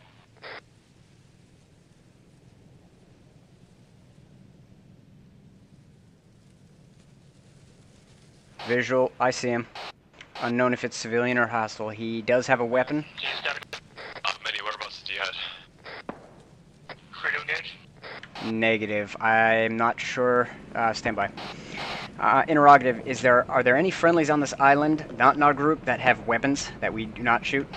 Visual, I see him. Unknown if it's civilian or hostile. He does have a weapon. He's got a Uh, Mini, whereabouts did you head? radio gauge. Negative. I'm not sure. Uh, stand by. Uh, interrogative. Is there are there any friendlies on this island, not in our group, that have weapons that we do not shoot?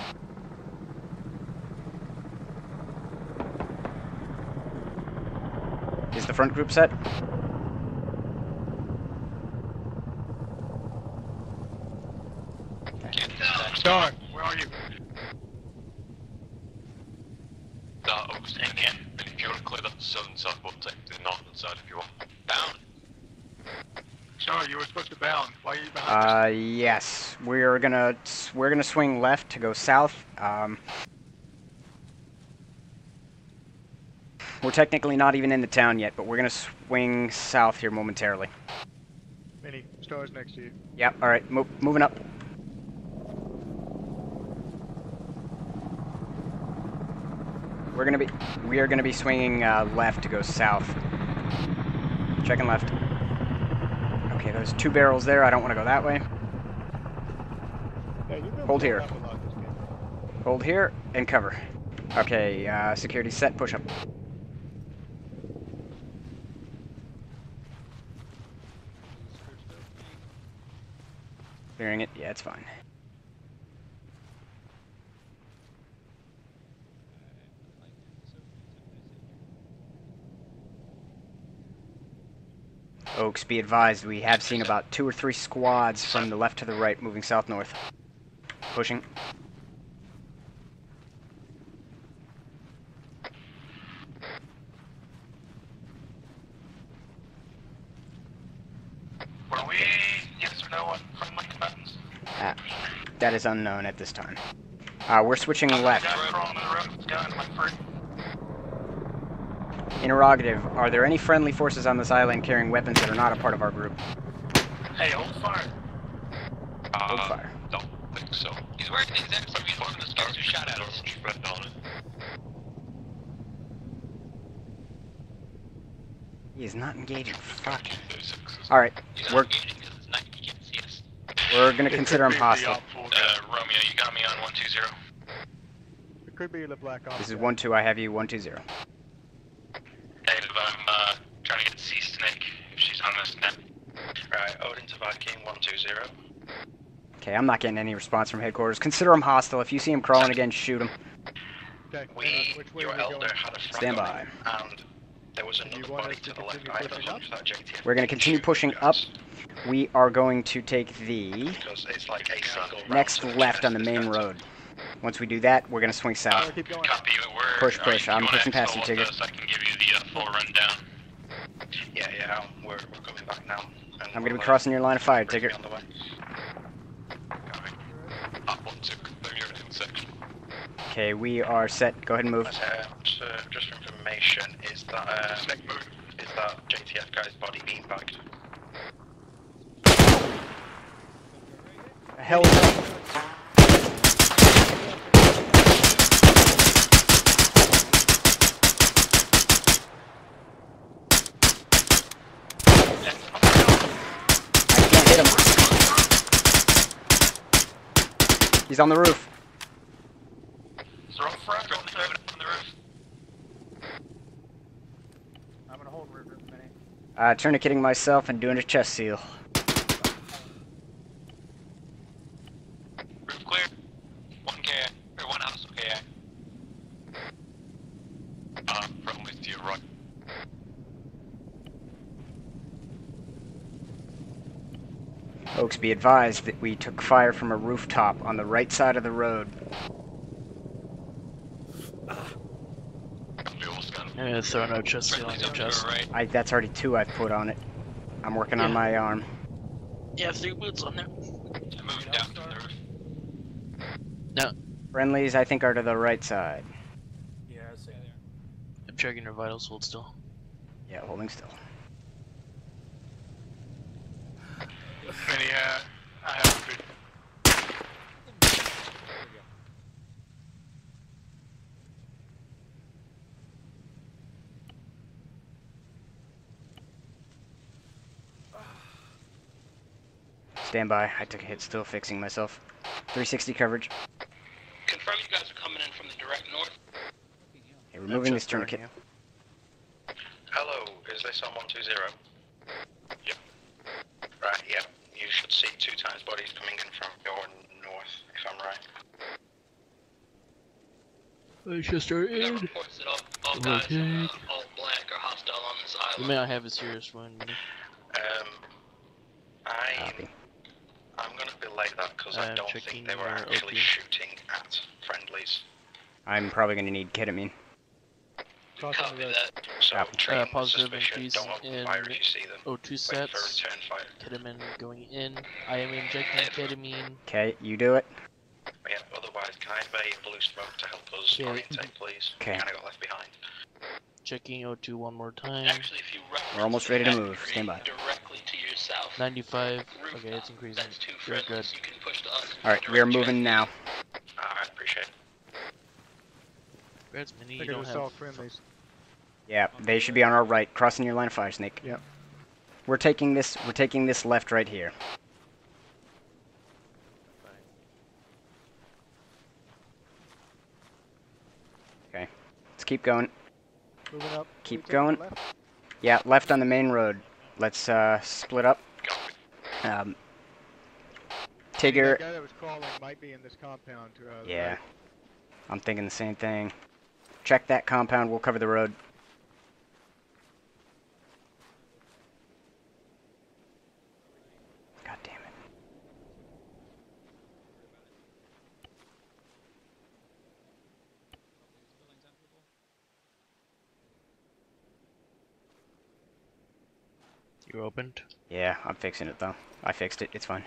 Is the front group set? Star, where are you? That Oaks in again. And if you want to clear that southern side, we'll take the northern side if you want. Down. Star, you were supposed to bound. Why are you behind? Uh, yes. We're gonna we're gonna swing left to go south. Um, we're technically not even in the town yet, but we're gonna swing south here momentarily. Mini, stars next to you. Yep. All right. Mo- moving up. We're gonna be we are gonna be swinging uh, left to go south. Checking left. Okay, there's two barrels there. I don't want to go that way. Yeah, Hold here. up a lot this game. Hold here and cover. Okay, uh, security set, push up. Clearing it, yeah, it's fine. Oaks, be advised, we have seen about two or three squads from the left to the right moving south-north. Pushing. Were we? Yes or no on friendly combatants? Ah, that is unknown at this time. Uh, we're switching left. Guy crawling to the road. Gun, my free. Interrogative, are there any friendly forces on this island carrying weapons that are not a part of our group? Hey, hold fire. Hold fire. Don't think so. He's wearing the exact same uniform the stars who shot at us. Red on it. He is not engaging. Fuck. Alright, we're, we're gonna consider him hostile. Uh, Romeo, you got me on 120. It could be the black ops. This is 1-2, I have you 1-2-0. Native, I'm uh, trying to get Sea Snake if she's on this net. Right, Odin to Viking 120. Okay, I'm not getting any response from headquarters. Consider him hostile. If you see him crawling again, shoot him. Okay, We, which way your are we elder going? had a friend Stand by. and there was another want body to to the left. I pushing don't that JTF. We're gonna continue pushing up. We are going to take the it's like a next left on the main road. Once we do that, we're gonna swing south. keep going. Copy, Push, push, you- I'm pushing past you, Tigger. us? I can give you the uh, full rundown. Yeah, yeah, we're, we're coming back now. and I'm gonna be crossing your line of fire, bring you Tigger. on the way. Copy. Up one, two, clear your in section. Okay, we are set. Go ahead and move. Uh, just, uh, just for information, is that uh, is that JTF guy's body being bagged? Hell no. I can't hit him. He's on the roof. Throw front, throw the on the roof. I'm gonna hold river mini. Uh, tourniqueting myself and doing a chest seal. Roof clear. One K or one house, okay. Uh, friendly to your right. Folks, be advised that we took fire from a rooftop on the right side of the road. Yeah, throwing out chest seal on your chest. I, that's already two I've put on it. I'm working on my arm. Yeah, three boots on there. Moving down to the. No, Friendlies, I think, are to the right side. Yeah, I see. I'm checking your vitals. Hold still. Yeah, holding still. Many, uh, I have a good Stand by. I took a hit, still fixing myself. 360 coverage. Confirm you guys are coming in from the direct north. Okay, removing this tourniquet. Hello, is this on 120? Yep. Right, yeah. You should see two times bodies coming in from your north, if I'm right. I just started. We got reports that all, all guys Okay. uh, all black are hostile on this You island. may not have a serious one. Um, I, I'm gonna be relay that because I I'm don't think they were actually OP. shooting at friendlies. I'm probably gonna need ketamine. Crossing the road. So Copy. Uh, positive suspicion. increase in fire if you see them. O2 sets. for return fire. Ketamine going in. I am injecting ketamine. Okay, you do it. Yeah, otherwise, can I invade blue smoke to help us Okay. orientate, please? Okay. Kinda got left behind. Checking O2 one more time. Actually, if you We're almost ready to move. Stand by. directly to your south, 95. Okay, it's increasing. that's two Good, good. You can push to us. All right, we are moving now. I appreciate it. Congrats, I Mini. You don't have. friendlies. Yeah, they should be on our right, crossing your line of fire, Snake. Yep. We're taking this. We're taking this left right here. Okay, let's keep going. Moving up. Keep going. left. Yeah, left on the main road. Let's uh, split up. Um, Tigger. that was crawling might be in this compound. Uh, Yeah, right. I'm thinking the same thing. Check that compound. We'll cover the road. God damn it. You opened. Yeah, I'm fixing it though. I fixed it. It's fine.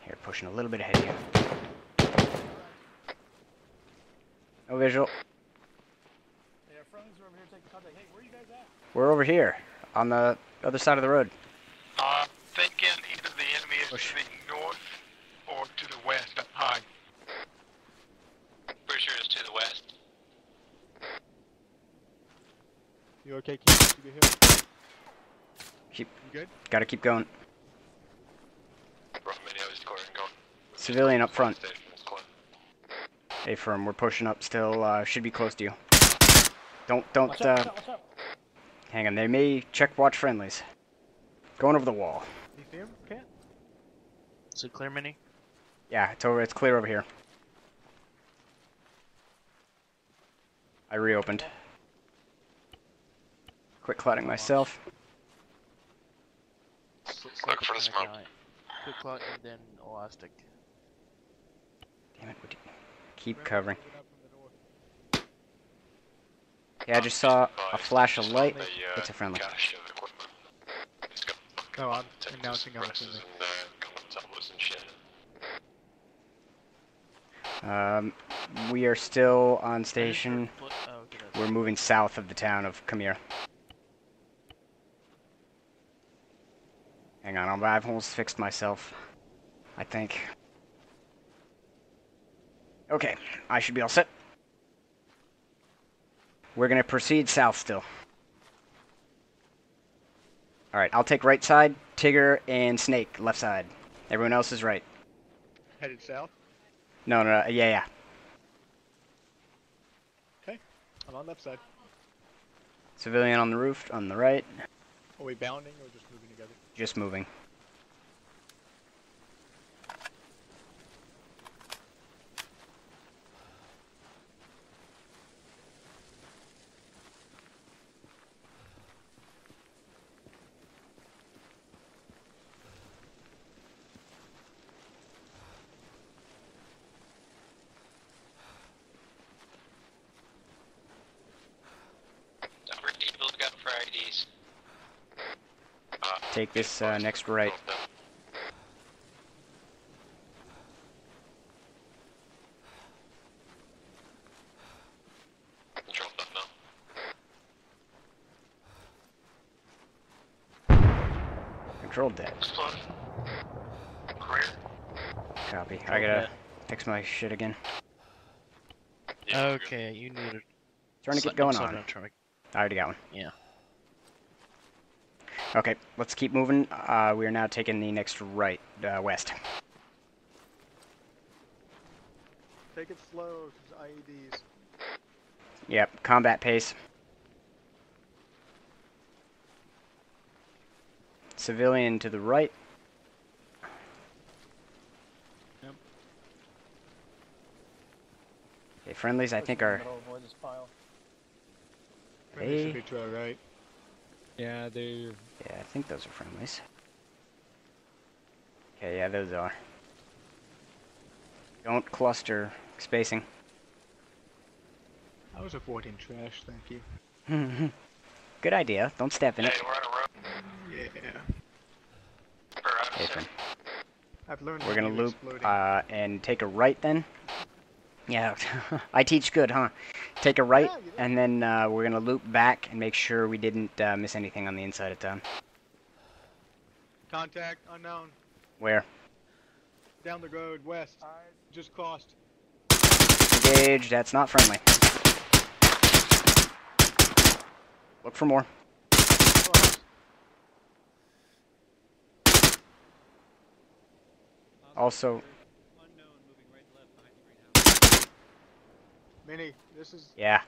Here, pushing a little bit ahead of you. No visual. Yeah, friendlies are over here taking contact. Hey, where are you guys at? We're over here on the other side of the road. Uh, thinking either the enemy is to the north or to the west up high. Pretty sure it's to the west. You okay, Keith? Keep your hill. Keep. You good? Gotta keep going. From video is scoring going. Civilian up front. Station. Hey, firm. We're pushing up. Still, uh, should be close to you. Don't, don't. Watch Uh, out, watch out, watch out. hang on. They may check watch friendlies. Going over the wall. You see him? Can't. Is it clear, Mini? Yeah, it's over. It's clear over here. I reopened. Quit clotting myself. Look for the smoke. Quick clot and then elastic. Damn it! What do you... Keep covering. Yeah, I just saw a flash of light. It's a friendly. Cache of equipment. Let's go. No, I'm announcing some I'm presses friendly. and uh, come and tell us and shit. Um, we are still on station. What? Oh, okay. that's- We're moving south of the town of Kamira. On, I'm- I've almost fixed myself. I think. Okay, I should be all set. We're gonna proceed south still. Alright, I'll take right side, Tigger and Snake, left side. Everyone else is right. Headed south. No, no, no, yeah, yeah. Okay. I'm on left side. Civilian on the roof, on the right, Are we bounding or just moving together? just moving. Don't forget to look out for IDs. Uh, Take this uh, next right. Drop that now. Controlled that. Explode. Clear. Copy. I gotta fix my shit again. Okay, you need it. Trying to get going on. sorry, trying to- I already got one. Yeah. Okay, let's keep moving. Uh, we are now taking the next right, uh, west. Take it slow, 'cause IEDs. Yep, combat pace. Civilian to the right. Yep. Okay, friendlies I think Push in the are middle, avoid this pile. Friendly should Hey. be to our right. Yeah, they. Yeah, I think those are friendlies. Okay, yeah, those are. Don't cluster spacing. I was avoiding trash, thank you. Good idea. Don't step in it. Yeah. Apron. I've learned We're gonna loop uh, and take a right then. Yeah, I teach good, huh? Take a right, and then uh, we're gonna loop back and make sure we didn't uh, miss anything on the inside of town. Contact unknown. Where? Down the road west. Just crossed. Engage. That's not friendly. Look for more. Also, Mini, this is yeah.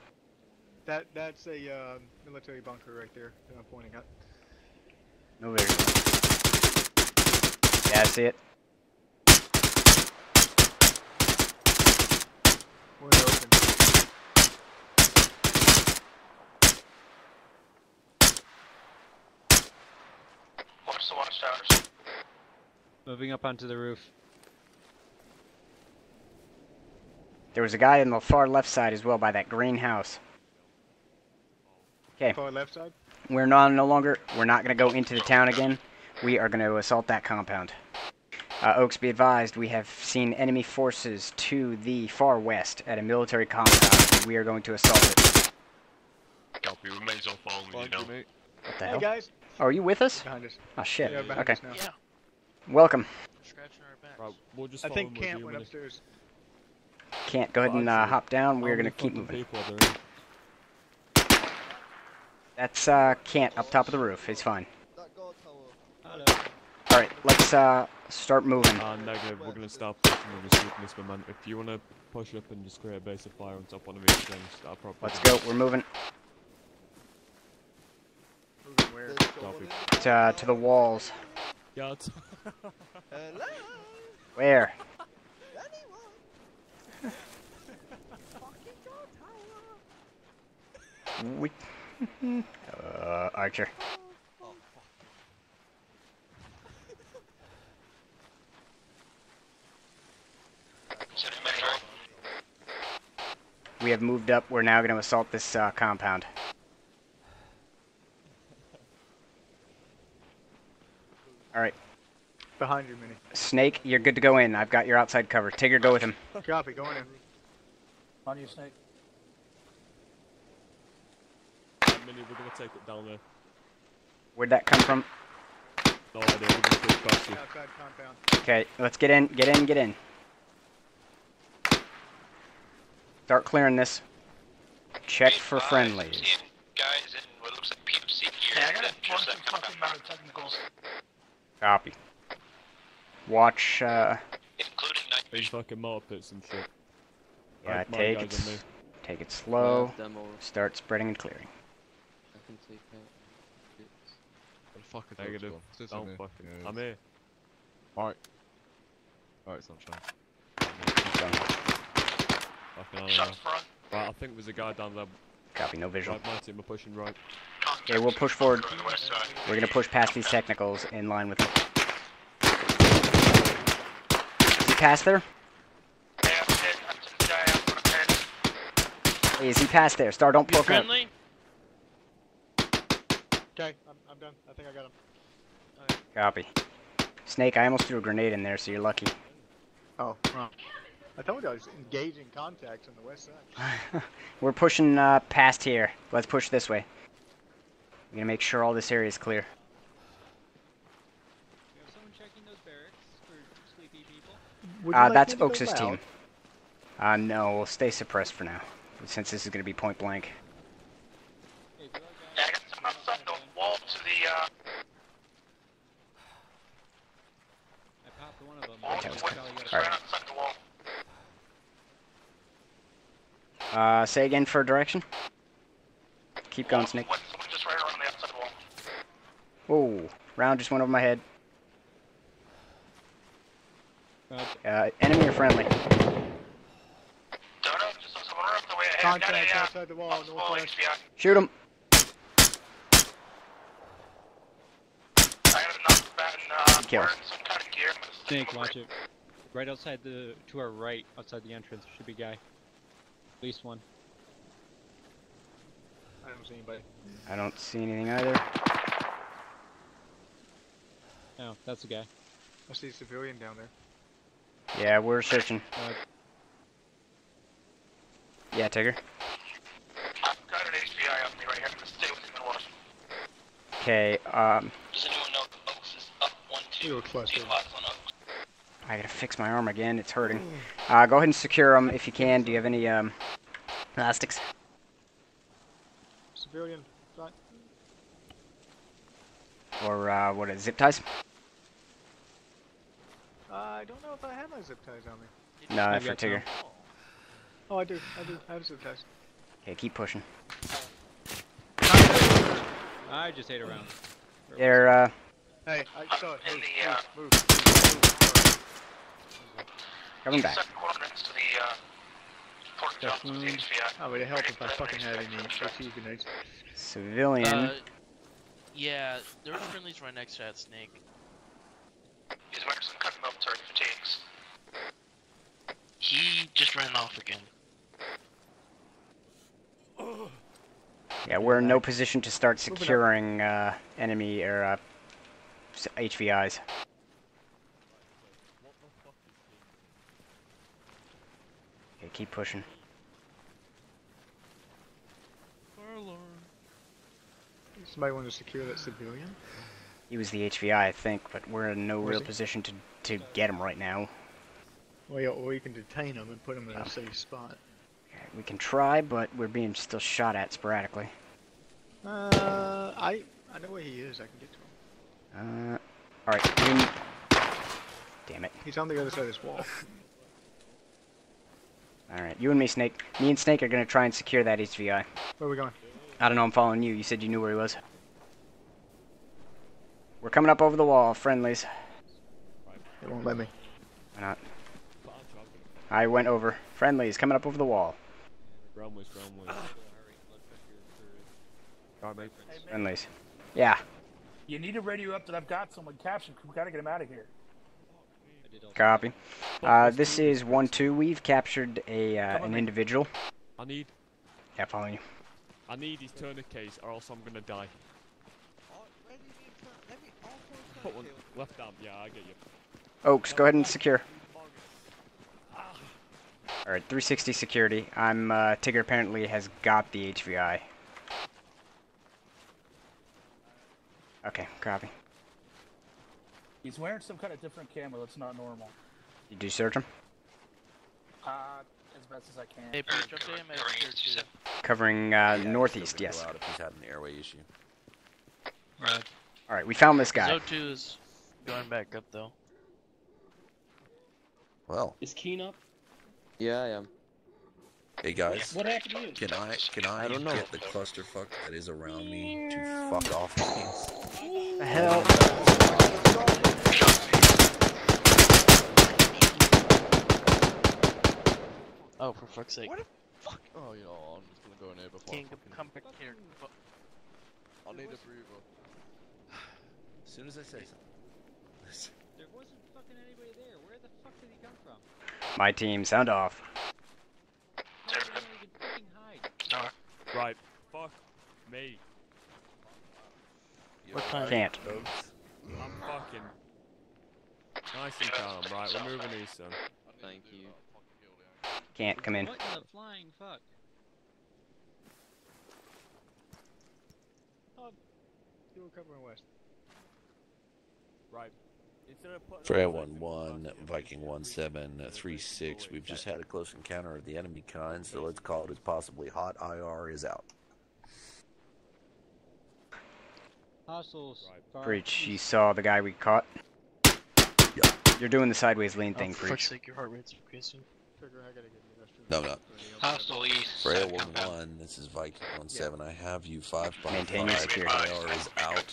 that that's a uh, military bunker right there that I'm pointing at. No vision. Yeah, I see it. We're open. Watch the watchtowers. Moving up onto the roof. There was a guy on the far left side as well by that green house. Okay. Far left side. We're not no longer. We're not going to go into the town again. We are going to assault that compound. Uh, Oaks, be advised, we have seen enemy forces to the far west at a military compound. We are going to assault it. Copy, we may as well follow you now. What the Hey hell? guys. Oh, are you with us? Behind us. Oh shit. Yeah, okay. us now. Yeah. Welcome. Right, we'll just I think him with Camp went upstairs. Can't go ahead and uh, hop down. We're going to keep moving. people are there? That's uh, Kent up top of the roof. He's fine. All right, let's uh, start moving. Uh, negative, we're gonna start pushing and just keeping this momentum. If you wanna push up and just create a base of fire on top of these things, that'll probably Let's go. We're moving Moving where? To, uh, to the walls. Yeah, it's- Where? We... uh, Archer. We have moved up. We're now going to assault this uh, compound. All right, Behind you, Mini. Snake, you're good to go in. I've got your outside cover. Tigger, go with him. Copy. Going in. On you, Snake. Mini, we're gonna take it down there. Where'd that come from? No idea, we're gonna go past you. Outside compound. Okay, let's get in, get in, get in. Start clearing this. Check for friendlies. Guys in what looks like PMC gear. I gotta force fucking amount of technicals. Copy. Watch, uh, These fucking mortar pits and shit. yeah, take it, and me. s- take it slow. Start spreading and clearing. I can take out. What the fuck is that? Negative. What's this Don't in here? fucking. Yeah, I'm here. Alright. Alright, sunshine. Fucking hell, front. Right, I think there's a guy down there. Copy, no visual. Right, my team are pushing right. Okay, we'll push forward. Going the west side. We're gonna push past these technicals in line with it. Is he past there? Hey, is he past there? Star, don't poke up. Okay, I'm, I'm done. I think I got him. Copy. Snake, I almost threw a grenade in there, so you're lucky. Oh, wrong. I told you I was engaging contacts on the west side. We're pushing uh, past here. Let's push this way. We're gonna make sure all this area is clear. Would Uh, like that's me Oaks' team. Uh, no, we'll stay suppressed for now, since this is gonna be point blank. Yeah, I got some outside the wall to the, uh, I popped one of them. wall That to was the good. west, Alright. right outside the wall. Uh, say again for direction. Keep going, Snake. One, one just right around the outside wall. Whoa, round just went over my head. Uh, enemy or friendly? Don't know, just someone right the way ahead. Got Contacts a, outside the wall, northwest. Shoot him. I got a knockback and, uh, Kill. some kind of gear. Snake, watch it. Right outside the, to our right, outside the entrance, should be guy. At least one. I don't see anybody. I don't see anything either. No, that's a guy. I see a civilian down there. Yeah, we're searching. Uh, Yeah, Tigger. Got an HVI on me right here. Stay with me and watch. Okay, um, Does anyone know if Oaks is up one two? You were clustered. On Oaks. I gotta fix my arm again. It's hurting. Uh, go ahead and secure them if you can. Do you have any um, elastics? Civilian. Front. Or uh, what is zip ties? I don't know if I have my zip ties on me. No, I've for got Tigger. Oh, I do. I do. I have zip ties. Okay, keep pushing. I just ate around. They're uh, Hey, I saw it. In Move, uh, move, move, coming back. Second coordinates to the, uh, Port Johnson with. Oh, would it help if I fucking had any AT grenades? Civilian. Uh, yeah, there were friendlies right next to that snake. He's wearing some custom military fatigues. He just ran off again. Yeah, we're in no position to start securing uh, enemy or uh, HVIs. Keep pushing. Somebody want to secure that civilian? He was the HVI, I think, but we're in no real he? position to to get him right now. Well, yeah, or you can detain him and put him in a safe spot. We can try, but we're being still shot at sporadically. Uh, I I know where he is. I can get to him. Uh, all right. Damn it. He's on the other side of this wall. All right, you and me, Snake. Me and Snake are gonna try and secure that HVI. Where are we going? I don't know. I'm following you. You said you knew where he was. We're coming up over the wall, friendlies. They won't let me. Why not? I went over. Friendlies coming up over the wall. Groundways, groundways. Alright. Friendlies. Yeah. You need to radio up that I've got someone captured. We gotta get him out of here. Copy. Uh, this is one two. We've captured a uh, an individual. I need, Yeah, following you. I need his tourniquets, or else I'm gonna die. Put one left arm. Yeah, I get you. Oaks, go ahead and secure. All right, 360 security. I'm uh, Tigger. Apparently has got the HVI. Okay, copy. He's wearing some kind of different camera that's not normal. Did you do search him. Uh, as best as I can. Hey, Perch, jump to him at tier. Covering uh, northeast. Yes. gonna go out if he's had an airway issue. Right. All right, we found this guy. Zo2 is going back up though. Well, Is Keen up? Yeah, I am. hey guys, What happened to you? can I can I, I don't know. get the clusterfuck that is around me to fuck off, please? The hell? Oh, for fuck's sake. What the fuck? Oh, you know, I'm just gonna go in there before. I King, fucking- come back here. Fu- I need a breather. As soon as I say something. There wasn't fucking anybody there. Where the fuck did he come from? My team, sound off. How did anyone even fucking hide? Right. Fuck me. What time? Can't. I'm fucking nice and calm. Right, we're moving east, son. Thank you. Can't come in. What in the flying fuck? Uh, you were covering west. Right. Instead of putting Freya up one six, one, fucking Viking one seven uh, three six. We've just had a close encounter of the enemy kind, so let's call it as possibly hot. IR is out. Hostiles. far Breach, you saw the guy we caught? Yeah. You're doing the sideways lean Oh, thing, for fuck's Breach. sake, your heart rate's increasing. Trigger, I gotta get the restroom. No, no. Hostile east. Freya side one compound. one. This is Viking one seven. I have you five by Maintain your five. security. IR is out.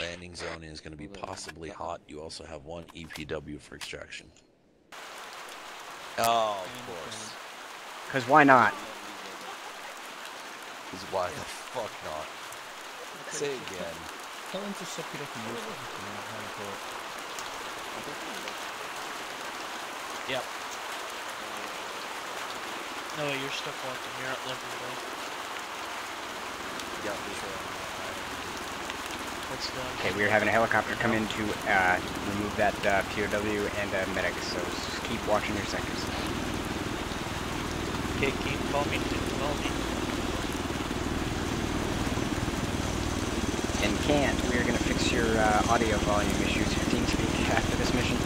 Landing zone is going to be possibly hot. You also have one EPW for extraction. Oh, of course. Cause why not? Is why the fuck not? Say again. Tell him to suck it up and use it. Yep. No, way, you're stuck walking. You're at level though. Yeah, visual. That's. Okay, we are having a helicopter come in to uh, remove that uh, POW and uh, medic, so just keep watching your sectors. Okay, keep call me. Call me. And can't, we are going to fix your uh, audio volume issues for TeamSpeak after this mission.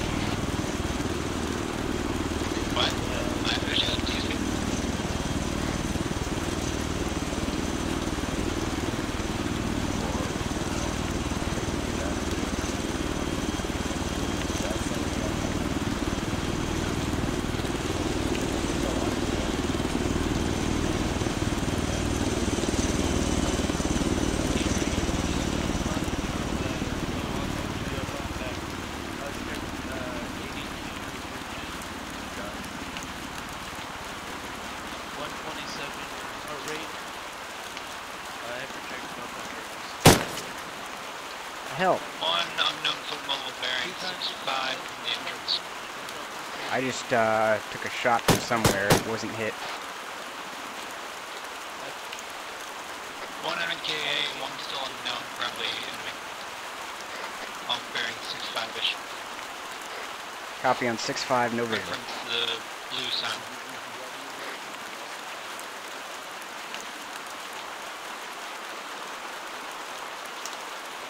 What? I understand. TeamSpeak. One twenty-seven heart rate. Uh, average check about Hell, One unknown foot mobile bearing, six five from the entrance. I just uh, took a shot from somewhere, it wasn't hit. 100 KA, one still unknown, probably enemy. Off bearing six five-ish. Copy on 6-5, no visual. The blue sign.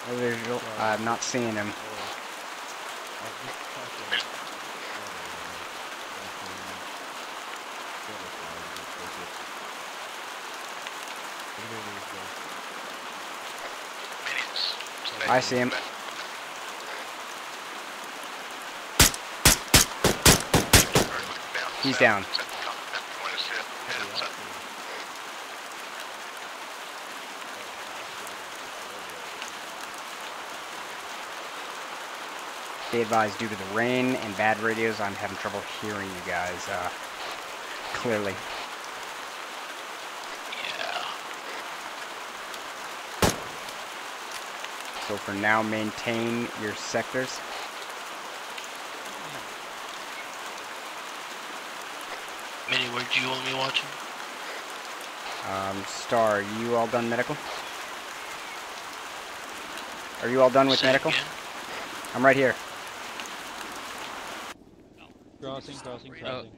No visual, I'm not seeing him. I see him. He's down. Be advised, due to the rain and bad radios, I'm having trouble hearing you guys uh, clearly. So for now, maintain your sectors. Mini, where do you want me watching? Um, Star, are you all done medical? Are you all done with Say medical? again? I'm right here. Crossing, crossing, crossing.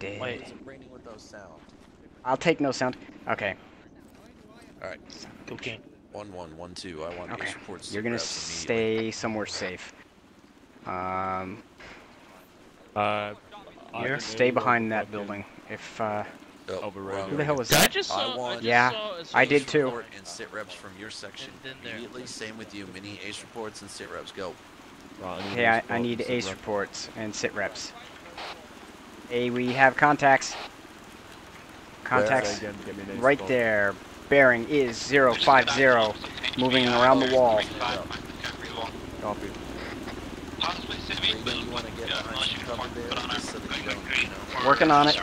Dead. Wait. Raining with those sound. I'll take no sound. Okay. All right. Okay. One one one two. I want Okay. ace reports. You're gonna stay somewhere safe. Um, Uh, I here, stay behind that fucking building. If uh, Oh, over wrong who the hell was that? I just saw- I want just yeah, saw a I ace did too. report And sit reps from your section And then there. immediately. Same with you. Mini ace reports and sit reps. Go. Right, I need Hey, I, ace I reports need and sit ace rep. reports and sit reps. Hey, we have contacts. Contacts Say again, get me an ace right there. Bearing is 050, moving around the wall. Copy. Possibly Civic, but you want to get behind some cover there, just so that you don't, you know. Working on it.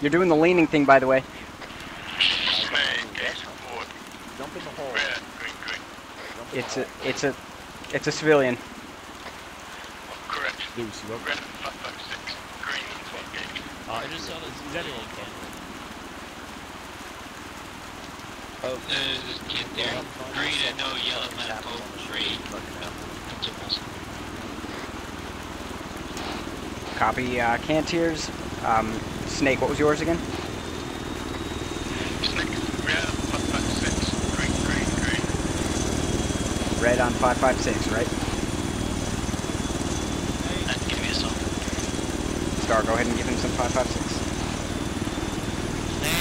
You're doing the leaning thing, by the way. Jump in the hole. Jump in It's a, it's a, it's a civilian. Correct. Lucy, what? Red 556. Green 12 gauge. I just saw this. Is anyone Uh, just get there. Green and no yellow medical. Three. Principals. Copy, uh, Cantiers. Um, Snake, what was yours again? Snake. Red 556. Green, green, green. Red on 556, right? And give me a song. Star, go ahead and give him some 556. Tigger, what's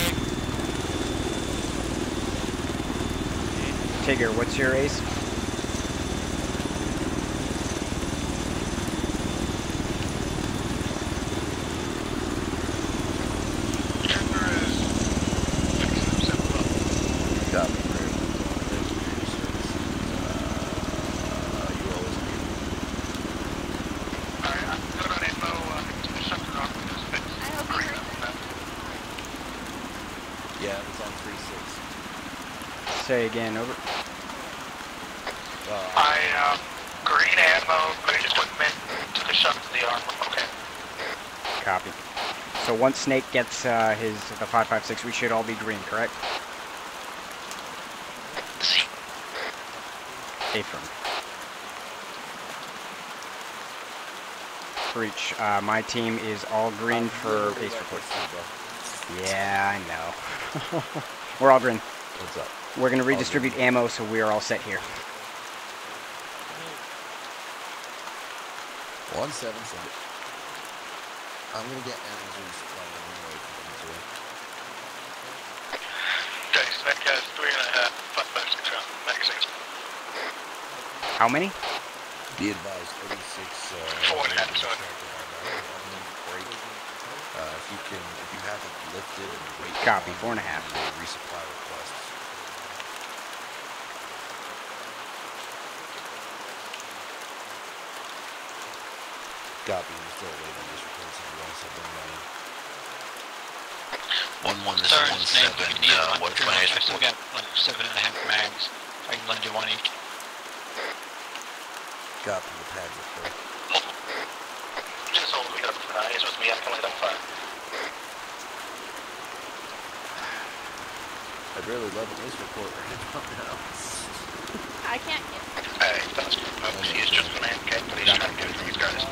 your ace? Trooper is fixing himself up. Copy. Very well. Thank you for your service. Uh, you always need. Alright, I'm good on info. Uh, the shutter off with this fix. I hope you Green heard on that. Yeah, it's on three six. Say again, over. Uh, I, um, green ammo, green equipment, took a shot to the arm. Okay. Copy. So once Snake gets uh, his the 556, we should all be green, correct? Affirm. Breach. Uh, my team is all green for base report. Yeah, I know. We're all green. What's up? We're gonna All redistribute ammo, so we are all set here. One seven seven. I'm gonna get Amazon's supply anyway for them too. Okay, Snake has three and a half, five, five, six round magazines. How many? Be advised, 36. Uh, Four and a half, sorry. Uh, if you can, if you haven't lifted and wait. Copy, four and a half. Resupply requests. Copy, we're still waiting on these reports if you want something running. One one this Sorry, is one seven. need Uh, one, what sure, flash I still got like seven and a half mags. I can lend you one each. Copy, the pads are full. Just hold me up, uh, he's with me, I can light on fire. I'd really love a police report right now. I can't get. Hey, that's, uh, he just gonna okay, please try to get these guys.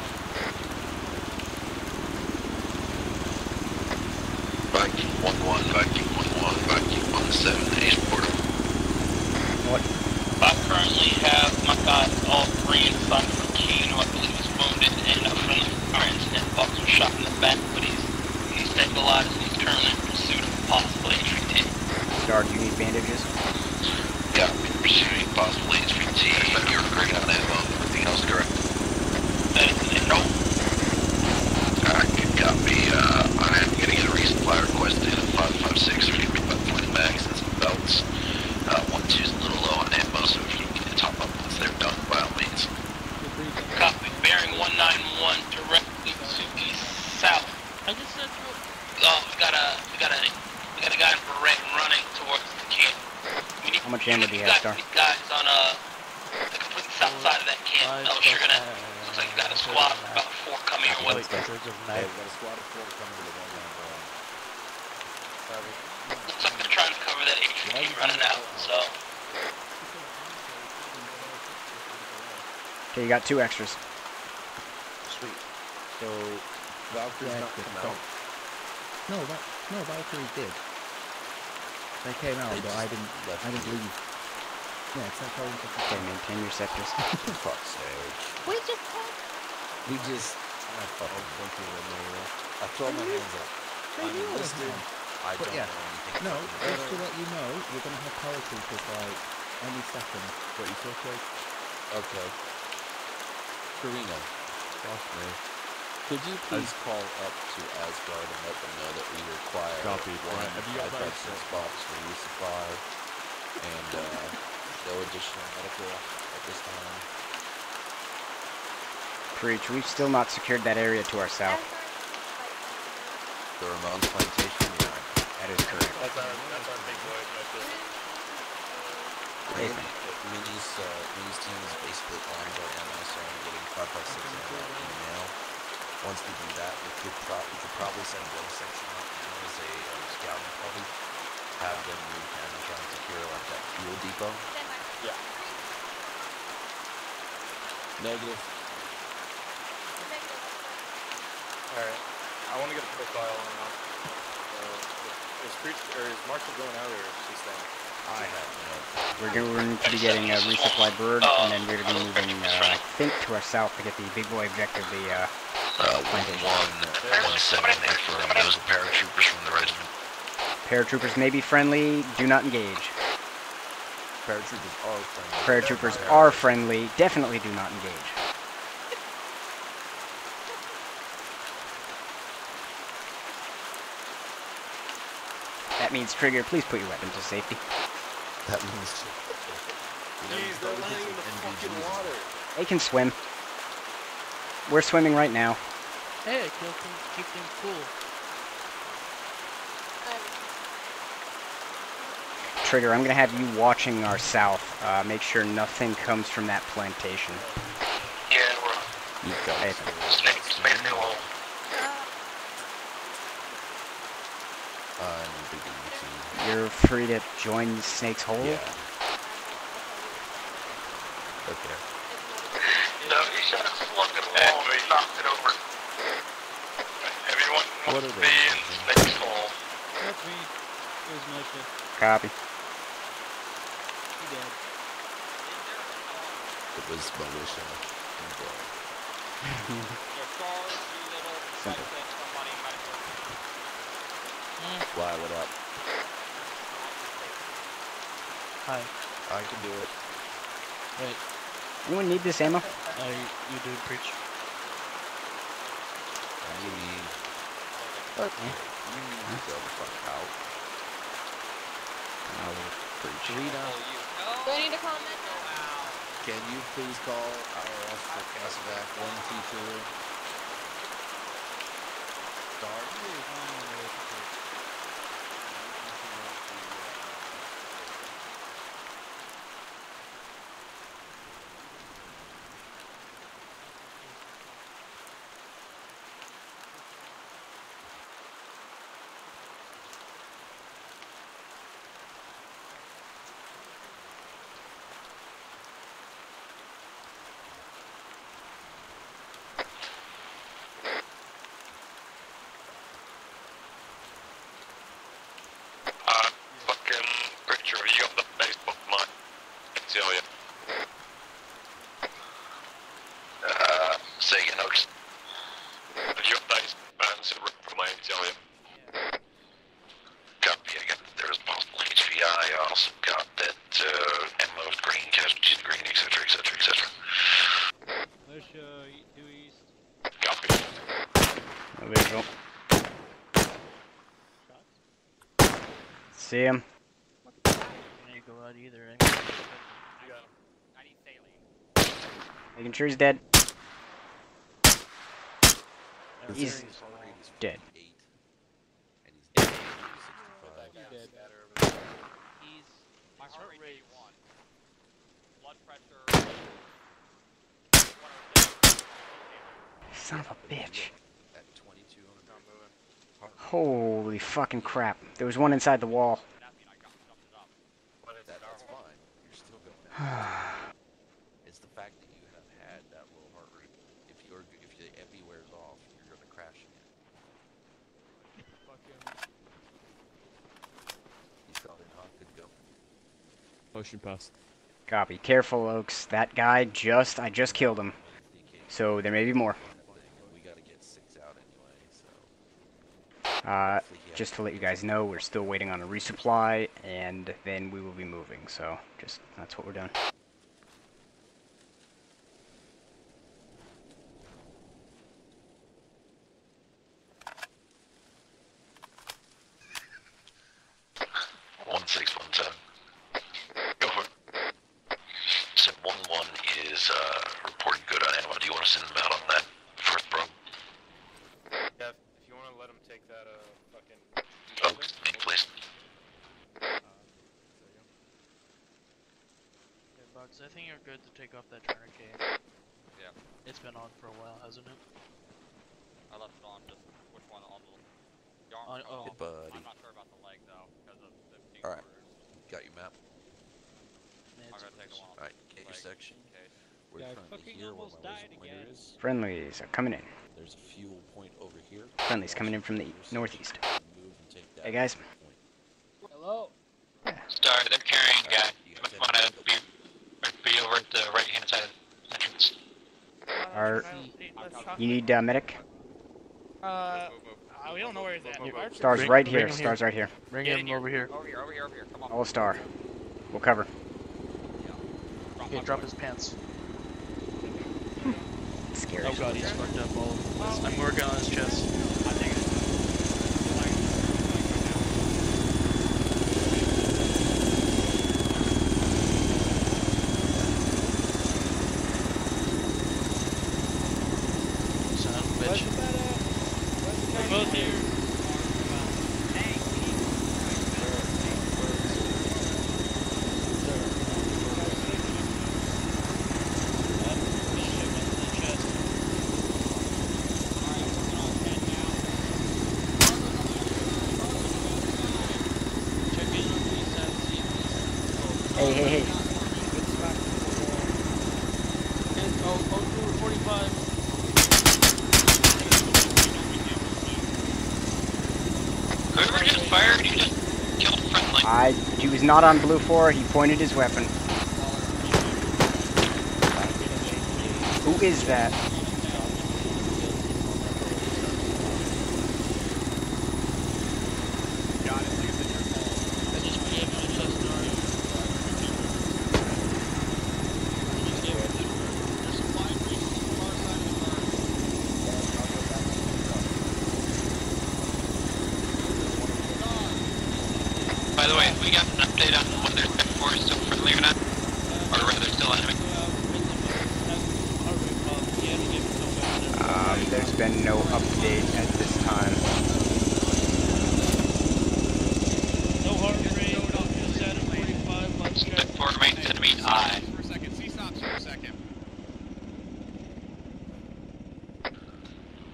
Viking one one, Viking one one, Viking one seven, Ace Portal. What? I currently have my guys all three inside from Keene, who I believe is wounded in a friendly fire incident. Fox was shot in the back, but he's he's stabilized and he's currently in pursuit of a possible entry team. Star, do you need bandages? Yeah, pursuing possible HVT. You're great on that one. Everything else correct? That is an no. Alright, good copy. Uh, I am gonna get a resupply request in at 556 if you can about 20 mags and some belts. Uh, one two's a little low on ammo, so if you can get a top up once they're done, by all means. Copy, bearing 191 directly to the south. I just said no. Oh, we got a we got a we got a guy in red running towards the camp. We need How much ammo do you have, Star? these guys on uh the complete south side of that camp. Five Else you're plus gonna five, looks like you got a seven squad and a of about four coming your way. Hey, we got a squad of four coming to the one line Looks like they're trying to cover that HVT running out. So Okay, you got two extras. Sweet. So, Valkyrie's Yeah, not come out. No, that, no, Valkyrie did. They came out, They but I didn't. left I didn't you. leave. Yeah, it's like going to Okay, maintain your sectors. For fuck's sake. We just We just. I oh, fucking Thank you, Romero. I throw my hands up. I'm knew all the enlisted. time. I don't yeah, know anything. No, just about to let you know, you're gonna have paratroopers like any second. What, you still okay? Okay. Karina, Fuck me. Could you please call up to Asgard and let them know that we require Copy. one Alright, have you got that 556 box for resupply and uh, no additional medical at this time? Preach, we've still not secured that area to our south. the Ramones plantation. Yeah. That is correct. That's our, that's our big boy objective. Right. Mini's, uh, Mini's team is basically armed right now, so I'm getting 556 ammo. Once we do that, we could, pro- we could probably send one section out now as a uh, scouting party. Have them move down and try and secure like that fuel depot. Yeah. Negative. Alright. I want to get a profile on that. Uh, is or is Marshall going out or is he staying? I have no. We're going, we're going to be getting a resupply bird, and then we're going to be moving, uh, I think, to our south to get the big boy objective, the, uh, Uh, one one, one seven, for those are paratroopers from the regiment. paratroopers may be friendly, do not engage. Paratroopers are friendly. Paratroopers are friendly, definitely do not engage. That means Trigger, please put your weapon to safety. That means. Jeez, they're landing in the fucking water. They can swim. We're swimming right now. Hey, keep them, keep them cool. Trigger, I'm gonna have you watching our south. Uh, make sure nothing comes from that plantation. Yeah, we're You've got Hey. snake, snake, cool. You're free to join Snake's Hole. Yeah. Okay. No, he shot a slug at a wall and he knocked it over. Everyone wants to be in Snake's Hole. That's me. It was militia. Copy. He dead. It was militia. Simple. Why? What up? Hi. I can do it. Wait. Anyone need this ammo? Uh, you, you do preach. Maybe. Fuck you. You need to go the fuck out. I will preach. Rita, Do I need to comment? can you please call IRS for Casevac 122? Star? Uh, fucking picture of you on the Facebook line. Tell ya. Uh, say you know, just your nice fans from my tell ya. Copy, I got there's possible HVI, I also got that, uh, ammo green, casualties green, et cetera, et cetera, et cetera. Militia, e- due east. Copy. Oh, there you go. See him. You need to go out either. eh? Making sure he's dead. He's dead. And he's dead. He's my heart rate one. Blood pressure. Son of a bitch. At 22 on Holy fucking crap. There was one inside the wall. That, that's fine. You're still going. it's the fact that you have had that low heart rate. If you're if the epi wears off, you're gonna crash again. You fell in, huh? Good go. Motion passed. Copy. Careful, Oaks. That guy just, I just killed him. So there may be more. We gotta get six out anyway, so. Uh, just to let you guys know, we're still waiting on a resupply, and then we will be moving. So just, that's what we're doing. One six one seven. Go for it. Sip one one is uh reporting good on anyone. Do you want to send them out on that first bro? Yeah, if you want to let them take that, uh, fucking. Oh, me, please. Hey, Bugs, I think you're good to take off that tourniquet. Yeah. It's been on for a while, hasn't it? I left it on just which one on the. The arm On- was oh. on. Hey, buddy. I'm not sure about the leg though because of the pink All right. orders. Got your map. Man, I'm gonna take the one. All right, get your section. okay. We're Yeah, I currently fucking here where my died again. is. Friendlies are coming in. There's a fuel point over here. Friendlies coming in from the northeast. Hey guys. Hello. Sorry, they're carrying a guy. You might want to be, be over at the right hand side of the entrance. Are Let's you need uh, medic? Uh, uh, we don't know where he's at. Archer- Stars Bring- right bring here. here. Stars right here. Bring Get him here. over here. Over here, over here, over here. Come on. All star. We'll cover. Drop Okay, my drop his pants. Scary. Oh god, he's fucked up all of I'm working on his chest. I think it's- Son of a bitch. We're both here. Hey, hey, hey. And, oh, oh, 45. Whoever just fired, you just killed friendly. I. He was not on blue four. He pointed his weapon. Who is that? I just gave him a chest guard. I just gave him a chest guard. There's supply breaches on the far side of the car. By the way, we got an update on whether F4 is still friendly or not? Or rather, still enemy? Um, there's been no update at this time. No heart rate, no just at a 45, let's go. F4 remains enemy I. For a second. C stops for a second.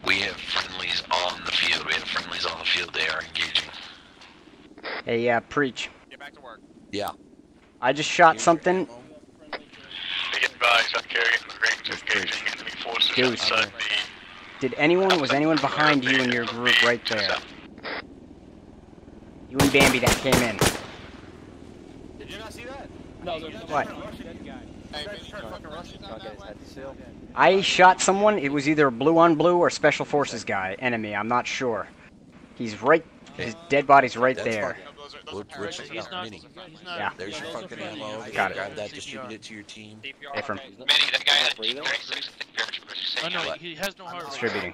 We have friendlies on the field. We have friendlies on the field. They are engaging. Hey, uh, preach. Get back to work. Yeah. I just shot something. Be advised, I'm carrying range engaging enemy forces Dude. outside the Did anyone, was anyone behind you in your group right there? You and Bambi that came in. Did you not see that? No, there's What? Hey, man, you tried fucking rushing. Okay, had to seal. I shot someone. It was either blue on blue or special forces guy, enemy. I'm not sure. He's right. His dead body's right That's there. We'll, we'll check He's out not, Mini. he's not. Yeah. There's your those are fucking friendly. ammo. Got it. Grab that, distribute it to your team. Hey, from Many, that guy had a G36. I think Parrish was just Oh no, that. he has no heart distributing.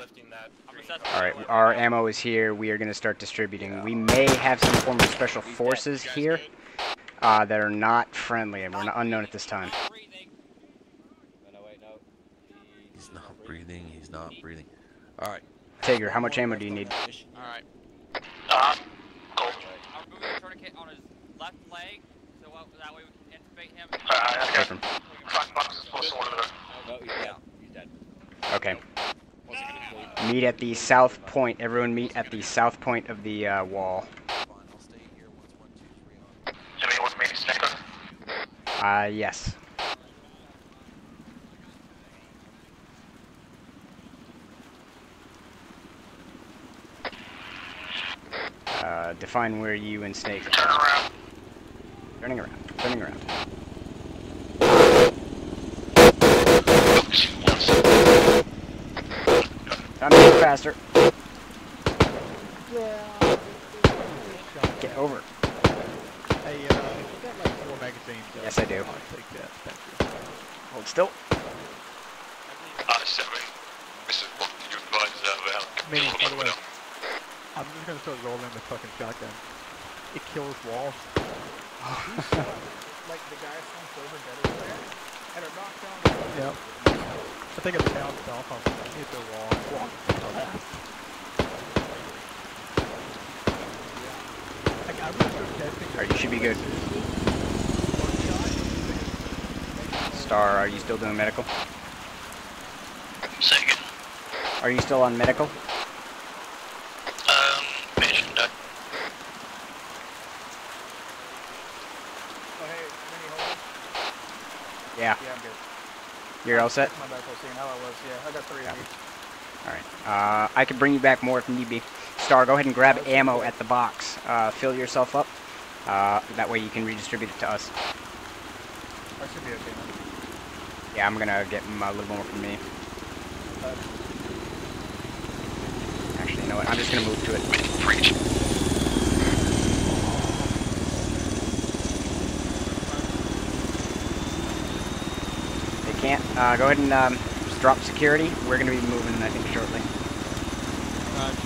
All right, our ammo is here. We are going to start distributing. We may have some form of special forces here uh, that are not friendly and we're not unknown at this time. He's not breathing. He's not breathing. All right. Tiger, how much ammo do you need? Alright. Uh, I'll move the tourniquet on his left leg, so what, that way we can intubate him. I Okay, got from five boxes plus one of the okay. Meet at the south point. Everyone meet at the south point of the uh, wall. Jimmy, what's me sniper? Uh, yes. Uh, define where you and Snake Turn around. Turning around. Turning around. To get faster. Yeah. Get over. Hey, uh, you got like four magazines. uh, Yes, I do. I'll take that. Thank you. Hold still. Uh, seven. This is what you advise about. Me, by the way, I'm just gonna start rolling the fucking shotgun. It kills walls. Like the guy from Silver Dead over there, and it knocked down. Yep. I think it bounced off of hit the wall. Like, I really started testing Alright, you should be good. Star, are you still doing medical? Second. Are you still on medical? Um, mission done. Oh hey, Mini, hold Yeah. Yeah, I'm good. You're all set? My medical scene, how I was. Yeah, I got three of these. Alright. Uh, I can bring you back more if need be. Star, go ahead and grab ammo at the box. Uh, fill yourself up. Uh, that way you can redistribute it to us. I should be okay. now. Yeah, I'm gonna get a little more from me. Uh, Actually, you know what? I'm just gonna move to it. Preach. Can't. Uh, go ahead and um, just drop security. We're gonna be moving, I think, shortly.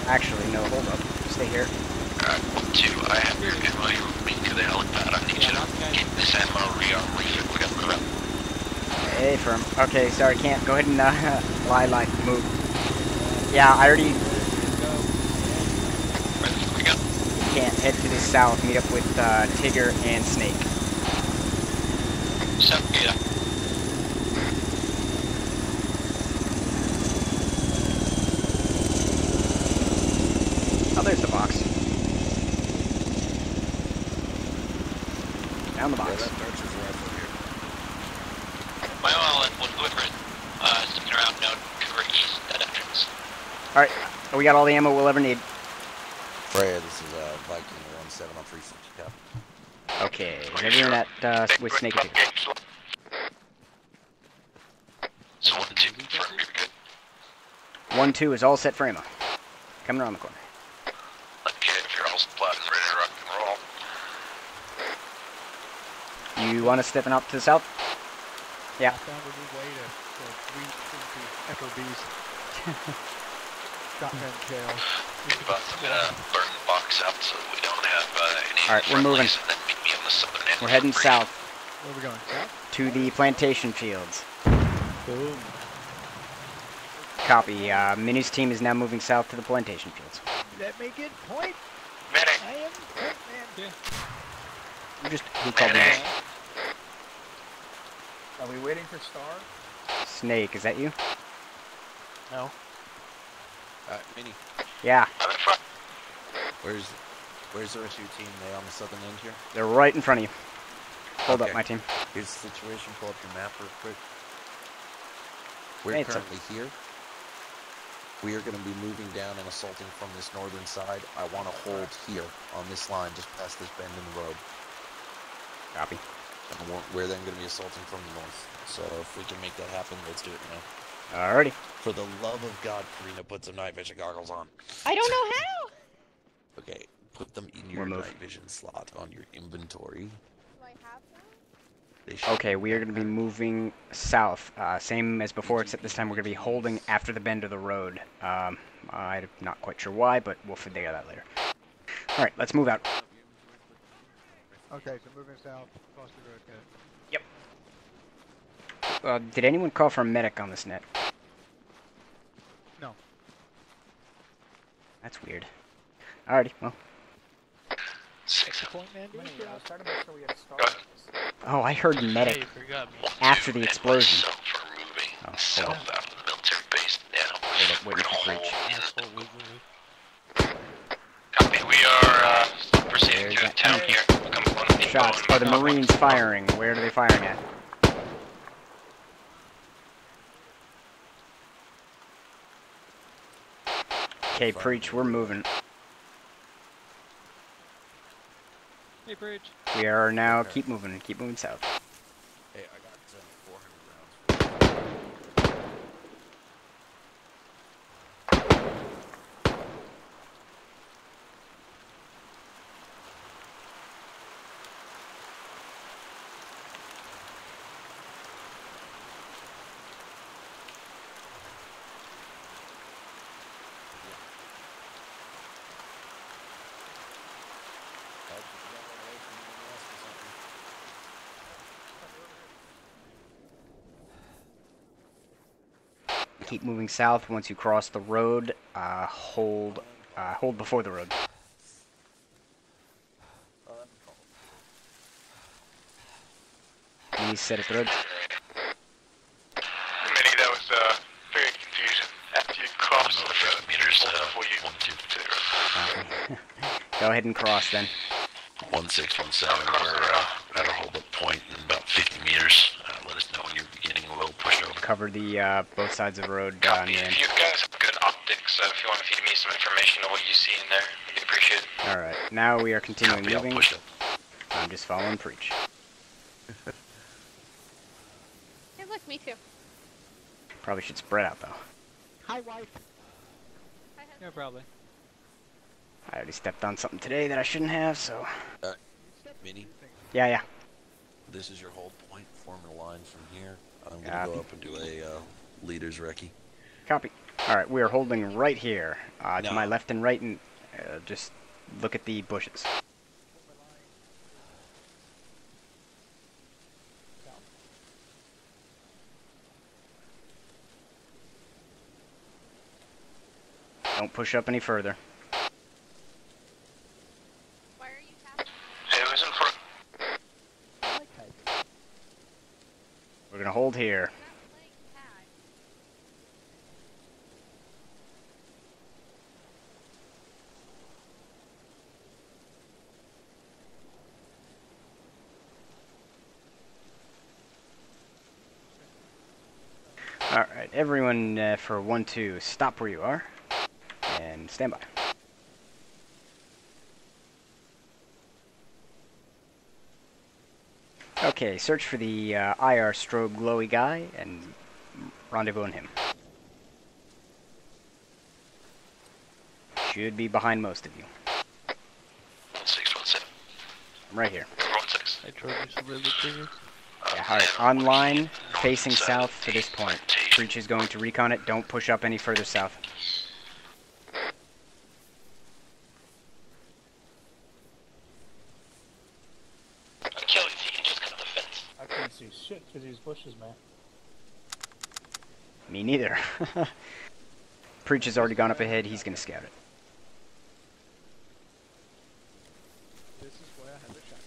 Actually, no. Hold up. Stay here. Alright, one, two, I have your ammo. You will meet to the helipad. I need you to keep this ammo rearm refit. We gotta move out. Hey, firm. Okay, sorry, can't. Go ahead and uh, lie, lie, move. Yeah, I already Where the fuck we go? can't head to the south. Meet up with uh, Tigger and Snake. South gate. Oh, there's the box. Down the box. Yeah, that Dutcher's rifle here. My oil and one Woodford, uh, sticking around now to our east, that entrance. Alright, we got all the ammo we'll ever need. Freya, this is uh, Viking 1-7 on 360 cap. Okay, is everyone at uh, with Snake tickets? So one, two, confirm. One, two is all set for ammo. Coming around the corner. Okay, if you're all supplied and ready to rock and roll. You want us stepping up to the south? Yeah. I found a new way to, to reach into FOBs. Shotgun shells. But I'm gonna burn the box out so we don't have uh, any Alright, we're moving. friendlies, and then meet me on the southern end. We're heading south Where are we going? South? to the plantation fields. Boom. Copy. Uh, Mini's team is now moving south to the plantation fields. Let me get point. Medic. I am point man. You just who called me? Medic. Are we waiting for Star? Snake, is that you? No. Uh, Mini, Yeah, I'm in front. where's where's the rest of your team? They on the southern end here? they're right in front of you. Hold up, my team. Here's the situation. Pull up your map real quick. We're Hey, it's a- currently here. We are going to be moving down and assaulting from this northern side. I want to hold here on this line, just past this bend in the road. Copy. And we're, we're then going to be assaulting from the north. So if we can make that happen, let's do it now. Alrighty. For the love of God, Karina, put some night vision goggles on. I don't know how. Okay, put them in your We'll move. night vision slot on your inventory. Do I have that? Okay, we are going to be moving south. Uh, same as before, except this time we're going to be holding after the bend of the road. Um, I'm not quite sure why, but we'll figure that out later. Alright, let's move out. Okay, so moving south across the road. Good. Uh, did anyone call for a medic on this net? No. That's weird. Alrighty, well. Six. Point man. Mini, I was trying to make sure we had Star. Go ahead. Oh, I heard medic Hey, me. after the explosion. moving Oh, hold south on. out of the military base now. Hold up, We're waiting gonna for breach. Copy. We are uh, proceeding There's through that town here. Come on, info Shots. Are the Marines firing? Where are they firing at? Okay, preach, we're moving. Hey, Bridge. We are now, keep moving, keep moving south. Hey, I got uh, 400 rounds. Help if you got one away from anyone else or something. Keep moving south. Once you cross the road, uh, hold, uh, hold before the road. Please set at the road. Many, that was uh, very confusion after you crossed Another the five meters. Uh, before you one two two. Go ahead and cross then. One six one seven. We're uh, at a hold up point in about 50 meters. Uh, let us know when you're beginning low push over. Cover the uh, both sides of the road uh, on Copy. your end. If you guys have good optics, uh, if you want to feed me some information on what you see in there, I'd appreciate it. All right, now we are continuing Copy. Moving. I'm just following preach. Hey, look, me too. Probably should spread out though. Hi, wife. Yeah, probably. I already stepped on something today that I shouldn't have, so Uh, Mini, yeah, yeah. this is your hold point. Form a line from here. I'm gonna Copy. go up and do a uh, leader's recce. Copy. All right, we are holding right here, uh, to my left and right, and uh, just look at the bushes. Don't push up any further. field here. Alright, everyone uh, for 1-2, stop where you are, and stand by. Okay, search for the uh, IR strobe glowy guy and rendezvous on him. Should be behind most of you. Six one seven. I'm right here. One six. I tried to some river triggers. Yeah, alright, online, facing south to this point. Preach is going to recon it, don't push up any further south. Achilles, he can just cut the fence. I can't see shit through these bushes, man. Me neither. Preach has already gone up ahead, he's gonna scout it. This is where I have the shotgun.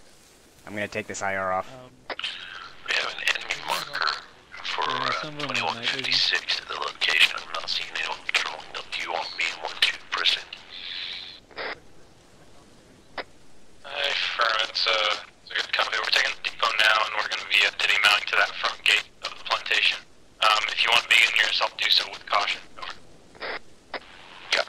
I'm gonna take this IR off. We have an enemy marker for uh, 2156 at the location. I'm not seeing anyone patrolling. Do you want me and one two person? Hey, firm, it's, uh, it's a good copy. We're taking the depot now, and we're going to be uh, ditty mounting to that front gate of the plantation. Um, if you want to begin yourself, do so with caution. Over. Yeah.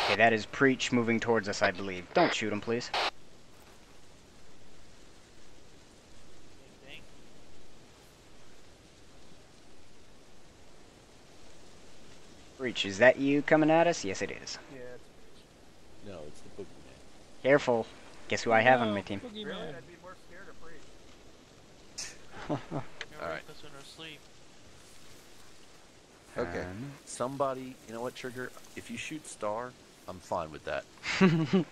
Okay, that is Preach moving towards us, I believe. Don't shoot him, please. Preach, is that you coming at us? Yes, it is. Yeah. No, it's the boogeyman. Careful. Guess who I have on my team? Really? I'd be more scared of Preach. Alright. Us in our sleep. Okay. Um, Somebody, you know what, Trigger? If you shoot Star, I'm fine with that.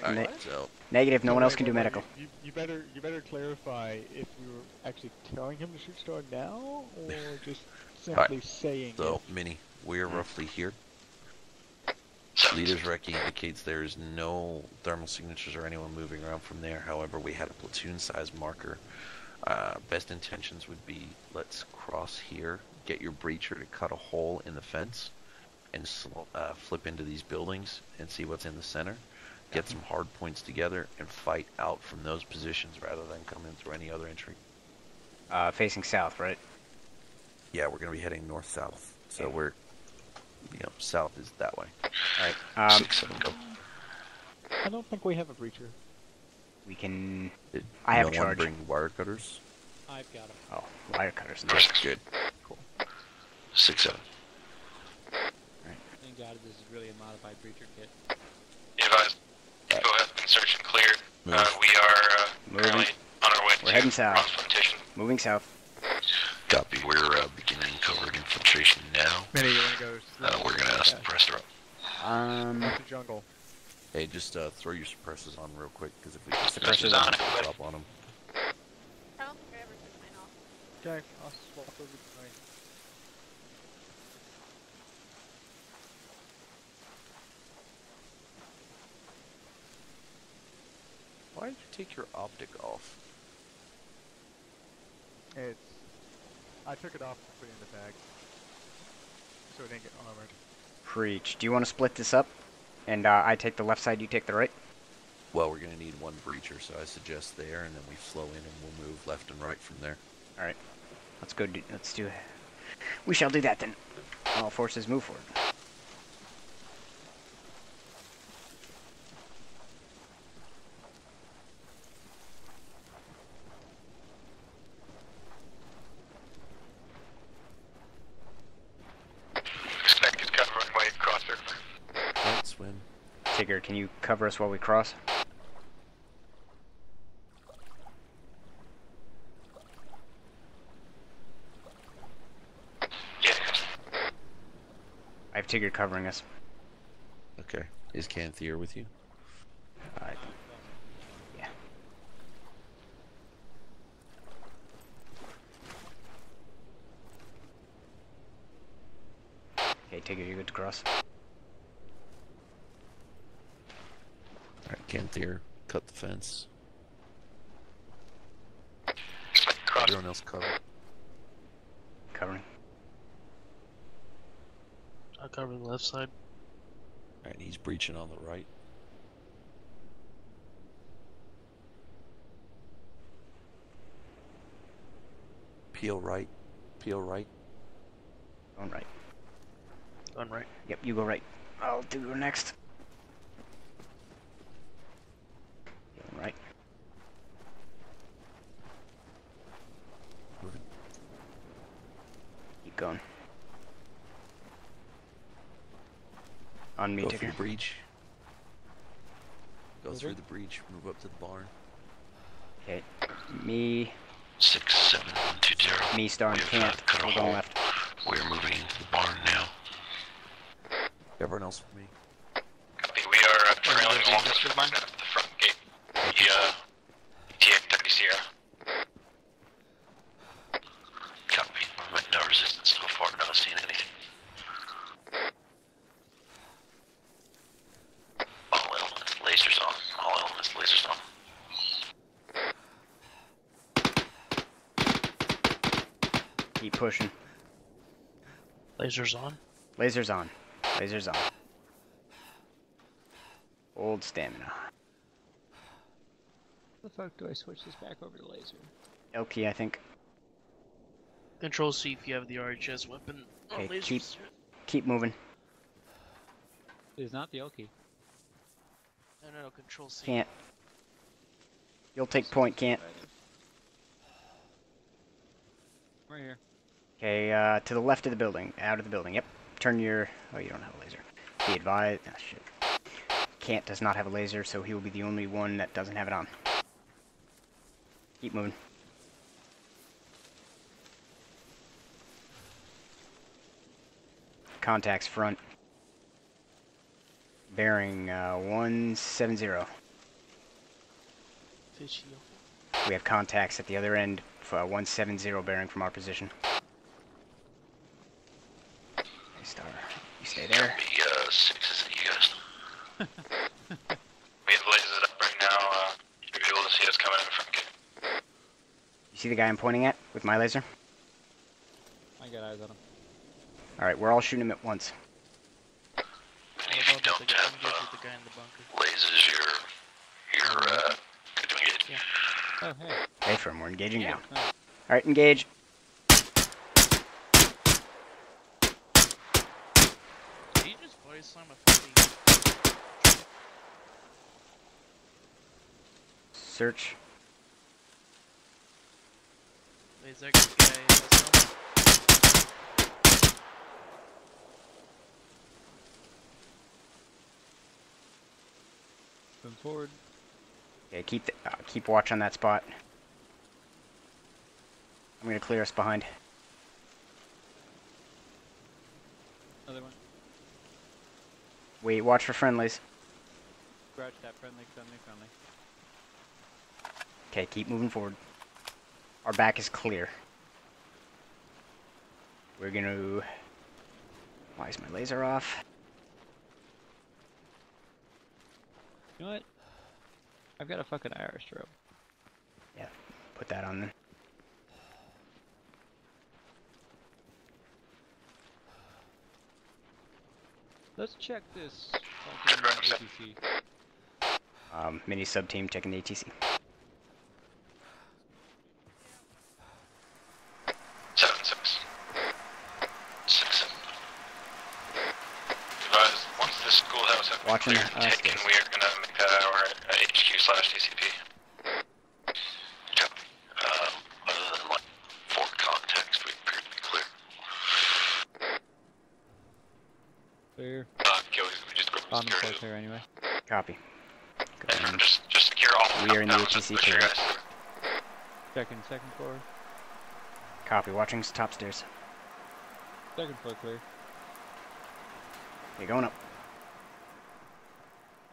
Ne- Alright, so. Negative, no one Wait, else can do wait, medical. You, you better you better clarify if we were actually telling him to shoot star now or just simply Alright, saying So, it. Mini, we're roughly here. Leader's recce indicates there is no thermal signatures or anyone moving around from there. However, we had a platoon-sized marker. Uh, best intentions would be let's cross here, get your breacher to cut a hole in the fence, and sl- uh, flip into these buildings and see what's in the center. Get some hard points together and fight out from those positions rather than come in through any other entry. Uh, facing south, right? Yeah, we're going to be heading north-south, so we're, you know, south is that way. Alright. Um, Six, seven, go. I don't think we have a breacher. we can... Did I have no a one charge. bring wire cutters? I've got them. Oh, wire cutters. That's good. Cool. Six seven. Thank God this is really a modified breacher kit. Be advised. Depot has been searched and cleared. Uh, we are uh, currently on our way We're to heading south. Moving south. Copy. We're uh, beginning covert infiltration now. Mini, you wanna go? Uh, we're gonna ask the press to Um, Out the jungle. Hey, just uh, throw your suppressors on real quick, because if we just Suppressors on, on. drop on them. I don't think I ever took mine off. Okay, I'll swap over to mine. Why did you take your optic off? It's. I took it off and put it in the bag. So it didn't get armored. Preach. Do you want to split this up? And uh, I take the left side, you take the right? Well, we're going to need one breacher, so I suggest there, and then we flow in and we'll move left and right from there. Alright. Let's go do... Let's do... It. We shall do that then. All forces move forward. Expected cover runway cross circle. Right, swim. Tigger, can you cover us while we cross? Yeah. I have Tigger covering us. Okay. Is Canthier with you? Alright. Yeah. Okay, Tigger, you good to cross? Can't hear. Cut the fence. Everyone else cover. Covering. I cover the left side. Alright, he's breaching on the right. Peel right. Peel right. Going right. Going right. Yep, you go right. I'll do next. On me, Go through the breach. Go Over. through the breach. Move up to the barn. Okay. Me. Six seven one two zero. Me starting camp. We're going left. We're moving to the barn now. Everyone else with me. Copy. We are uh, trailing along the front, gate. The uh, ETA 30 Sierra. Copy. Movement, no resistance so far. Not seeing anything. All elements, lasers on. All elements, lasers on. Keep pushing. Lasers on. Lasers on. Lasers on. Old stamina. the fuck do I switch this back over to laser? L key, I think. Control C if you have the RHS weapon. Oh, okay, lasers. keep keep moving. It is not the L key. No, no, no, Control C. Can't. You'll take point, can't. Right here. Okay, uh, to the left of the building. Out of the building. Yep. Turn your. Oh, you don't have a laser. Be advised. Ah, shit. Can't does not have a laser, so he will be the only one that doesn't have it on. Keep moving. Contacts front. Bearing uh, 170. We have contacts at the other end for uh, 170 bearing from our position. Okay, Star, you stay there. Be uh, sixes at you guys. we have lasers up right now. Uh, you'll be able to see us coming in from gate. You see the guy I'm pointing at with my laser? I got eyes on him. Alright, we're all shooting him at once. If you don't have uh, lasers, you're you're uh, good to engage. Oh, hey. Hey, firm, we're engaging now. Oh. Alright, engage. Did he just body slam a fucking... Search. Wait, is that guy also? Moving forward. Okay, keep the, uh, keep watch on that spot. I'm gonna clear us behind. Another one. Wait, watch for friendlies. Scratch that friendly, friendly, friendly. Okay, keep moving forward. Our back is clear. We're gonna... Why is my laser off? You know what? I've got a fucking IR strobe. Yeah, put that on then. Let's check this fucking ATC. Um, mini sub team checking the ATC. Seven six. Six seven. Advise, once this schoolhouse has been Watching cleared and us, taken, we are gonna make that our uh, HQ slash TCP. Copy. Um, other than like for context, we appear to be clear. Clear. Uh, Gilly, we just go Bottom secure floor it. clear anyway. Copy. And just, just secure all We are in the compounds and ATC push your clear. guys through. Second floor. Copy, watching top stairs. Second floor clear. Okay, going up.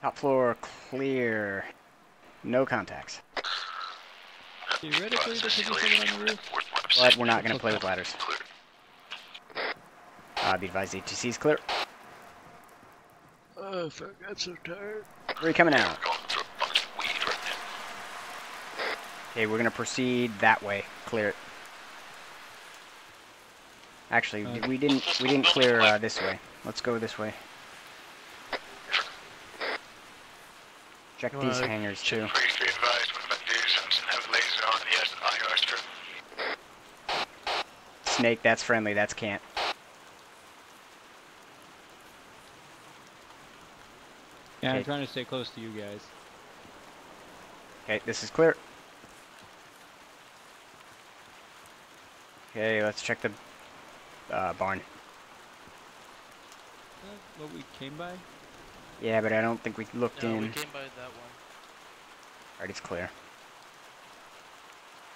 Top floor clear. No contacts. Theoretically, could be on the roof. But we're not going to play with ladders. Uh, be advised, ATC is clear. Oh, fuck, I'm so tired. Where are you coming out? Okay, we're going to proceed that way. Clear it. Actually, Uh, we didn't we didn't clear uh, this way. Let's go this way. Check You these wanna too. Please be advised, one of have laser on the IR strip. Snake, that's friendly, that's can't. Yeah, I'm trying to stay close to you guys. Okay, this is clear. Okay, let's check the uh, barn. What we came by? Yeah, but I don't think we looked No, in. we came by that one. Alright, it's clear.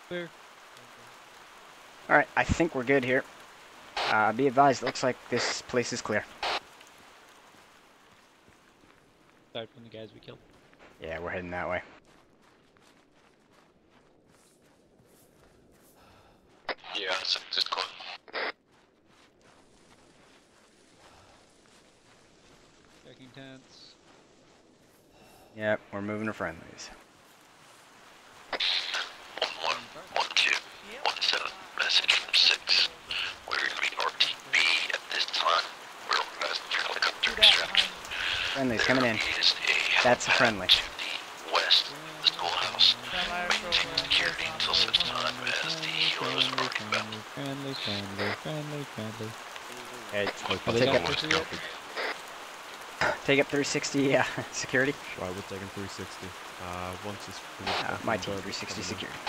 Clear. Alright, I think we're good here. Uh, be advised, looks like this place is clear. Aside from the guys we killed. Yeah, we're heading that way. Yeah, it's just close. Checking tents. Yep, we're moving to friendlies. One, one, two, one, seven. Message from six. We're gonna be RTB at this time. We're helicopter extraction. Friendlies coming in. That's a friendly. west schoolhouse. Maintain security until such time as the heroes are inbound. Friendly, friendly, friendly, friendly. Okay, Okay, take that up, one's covered. Take up 360 uh, security. Right, we're taking 360. Uh, once it's Uh, my team 360 security.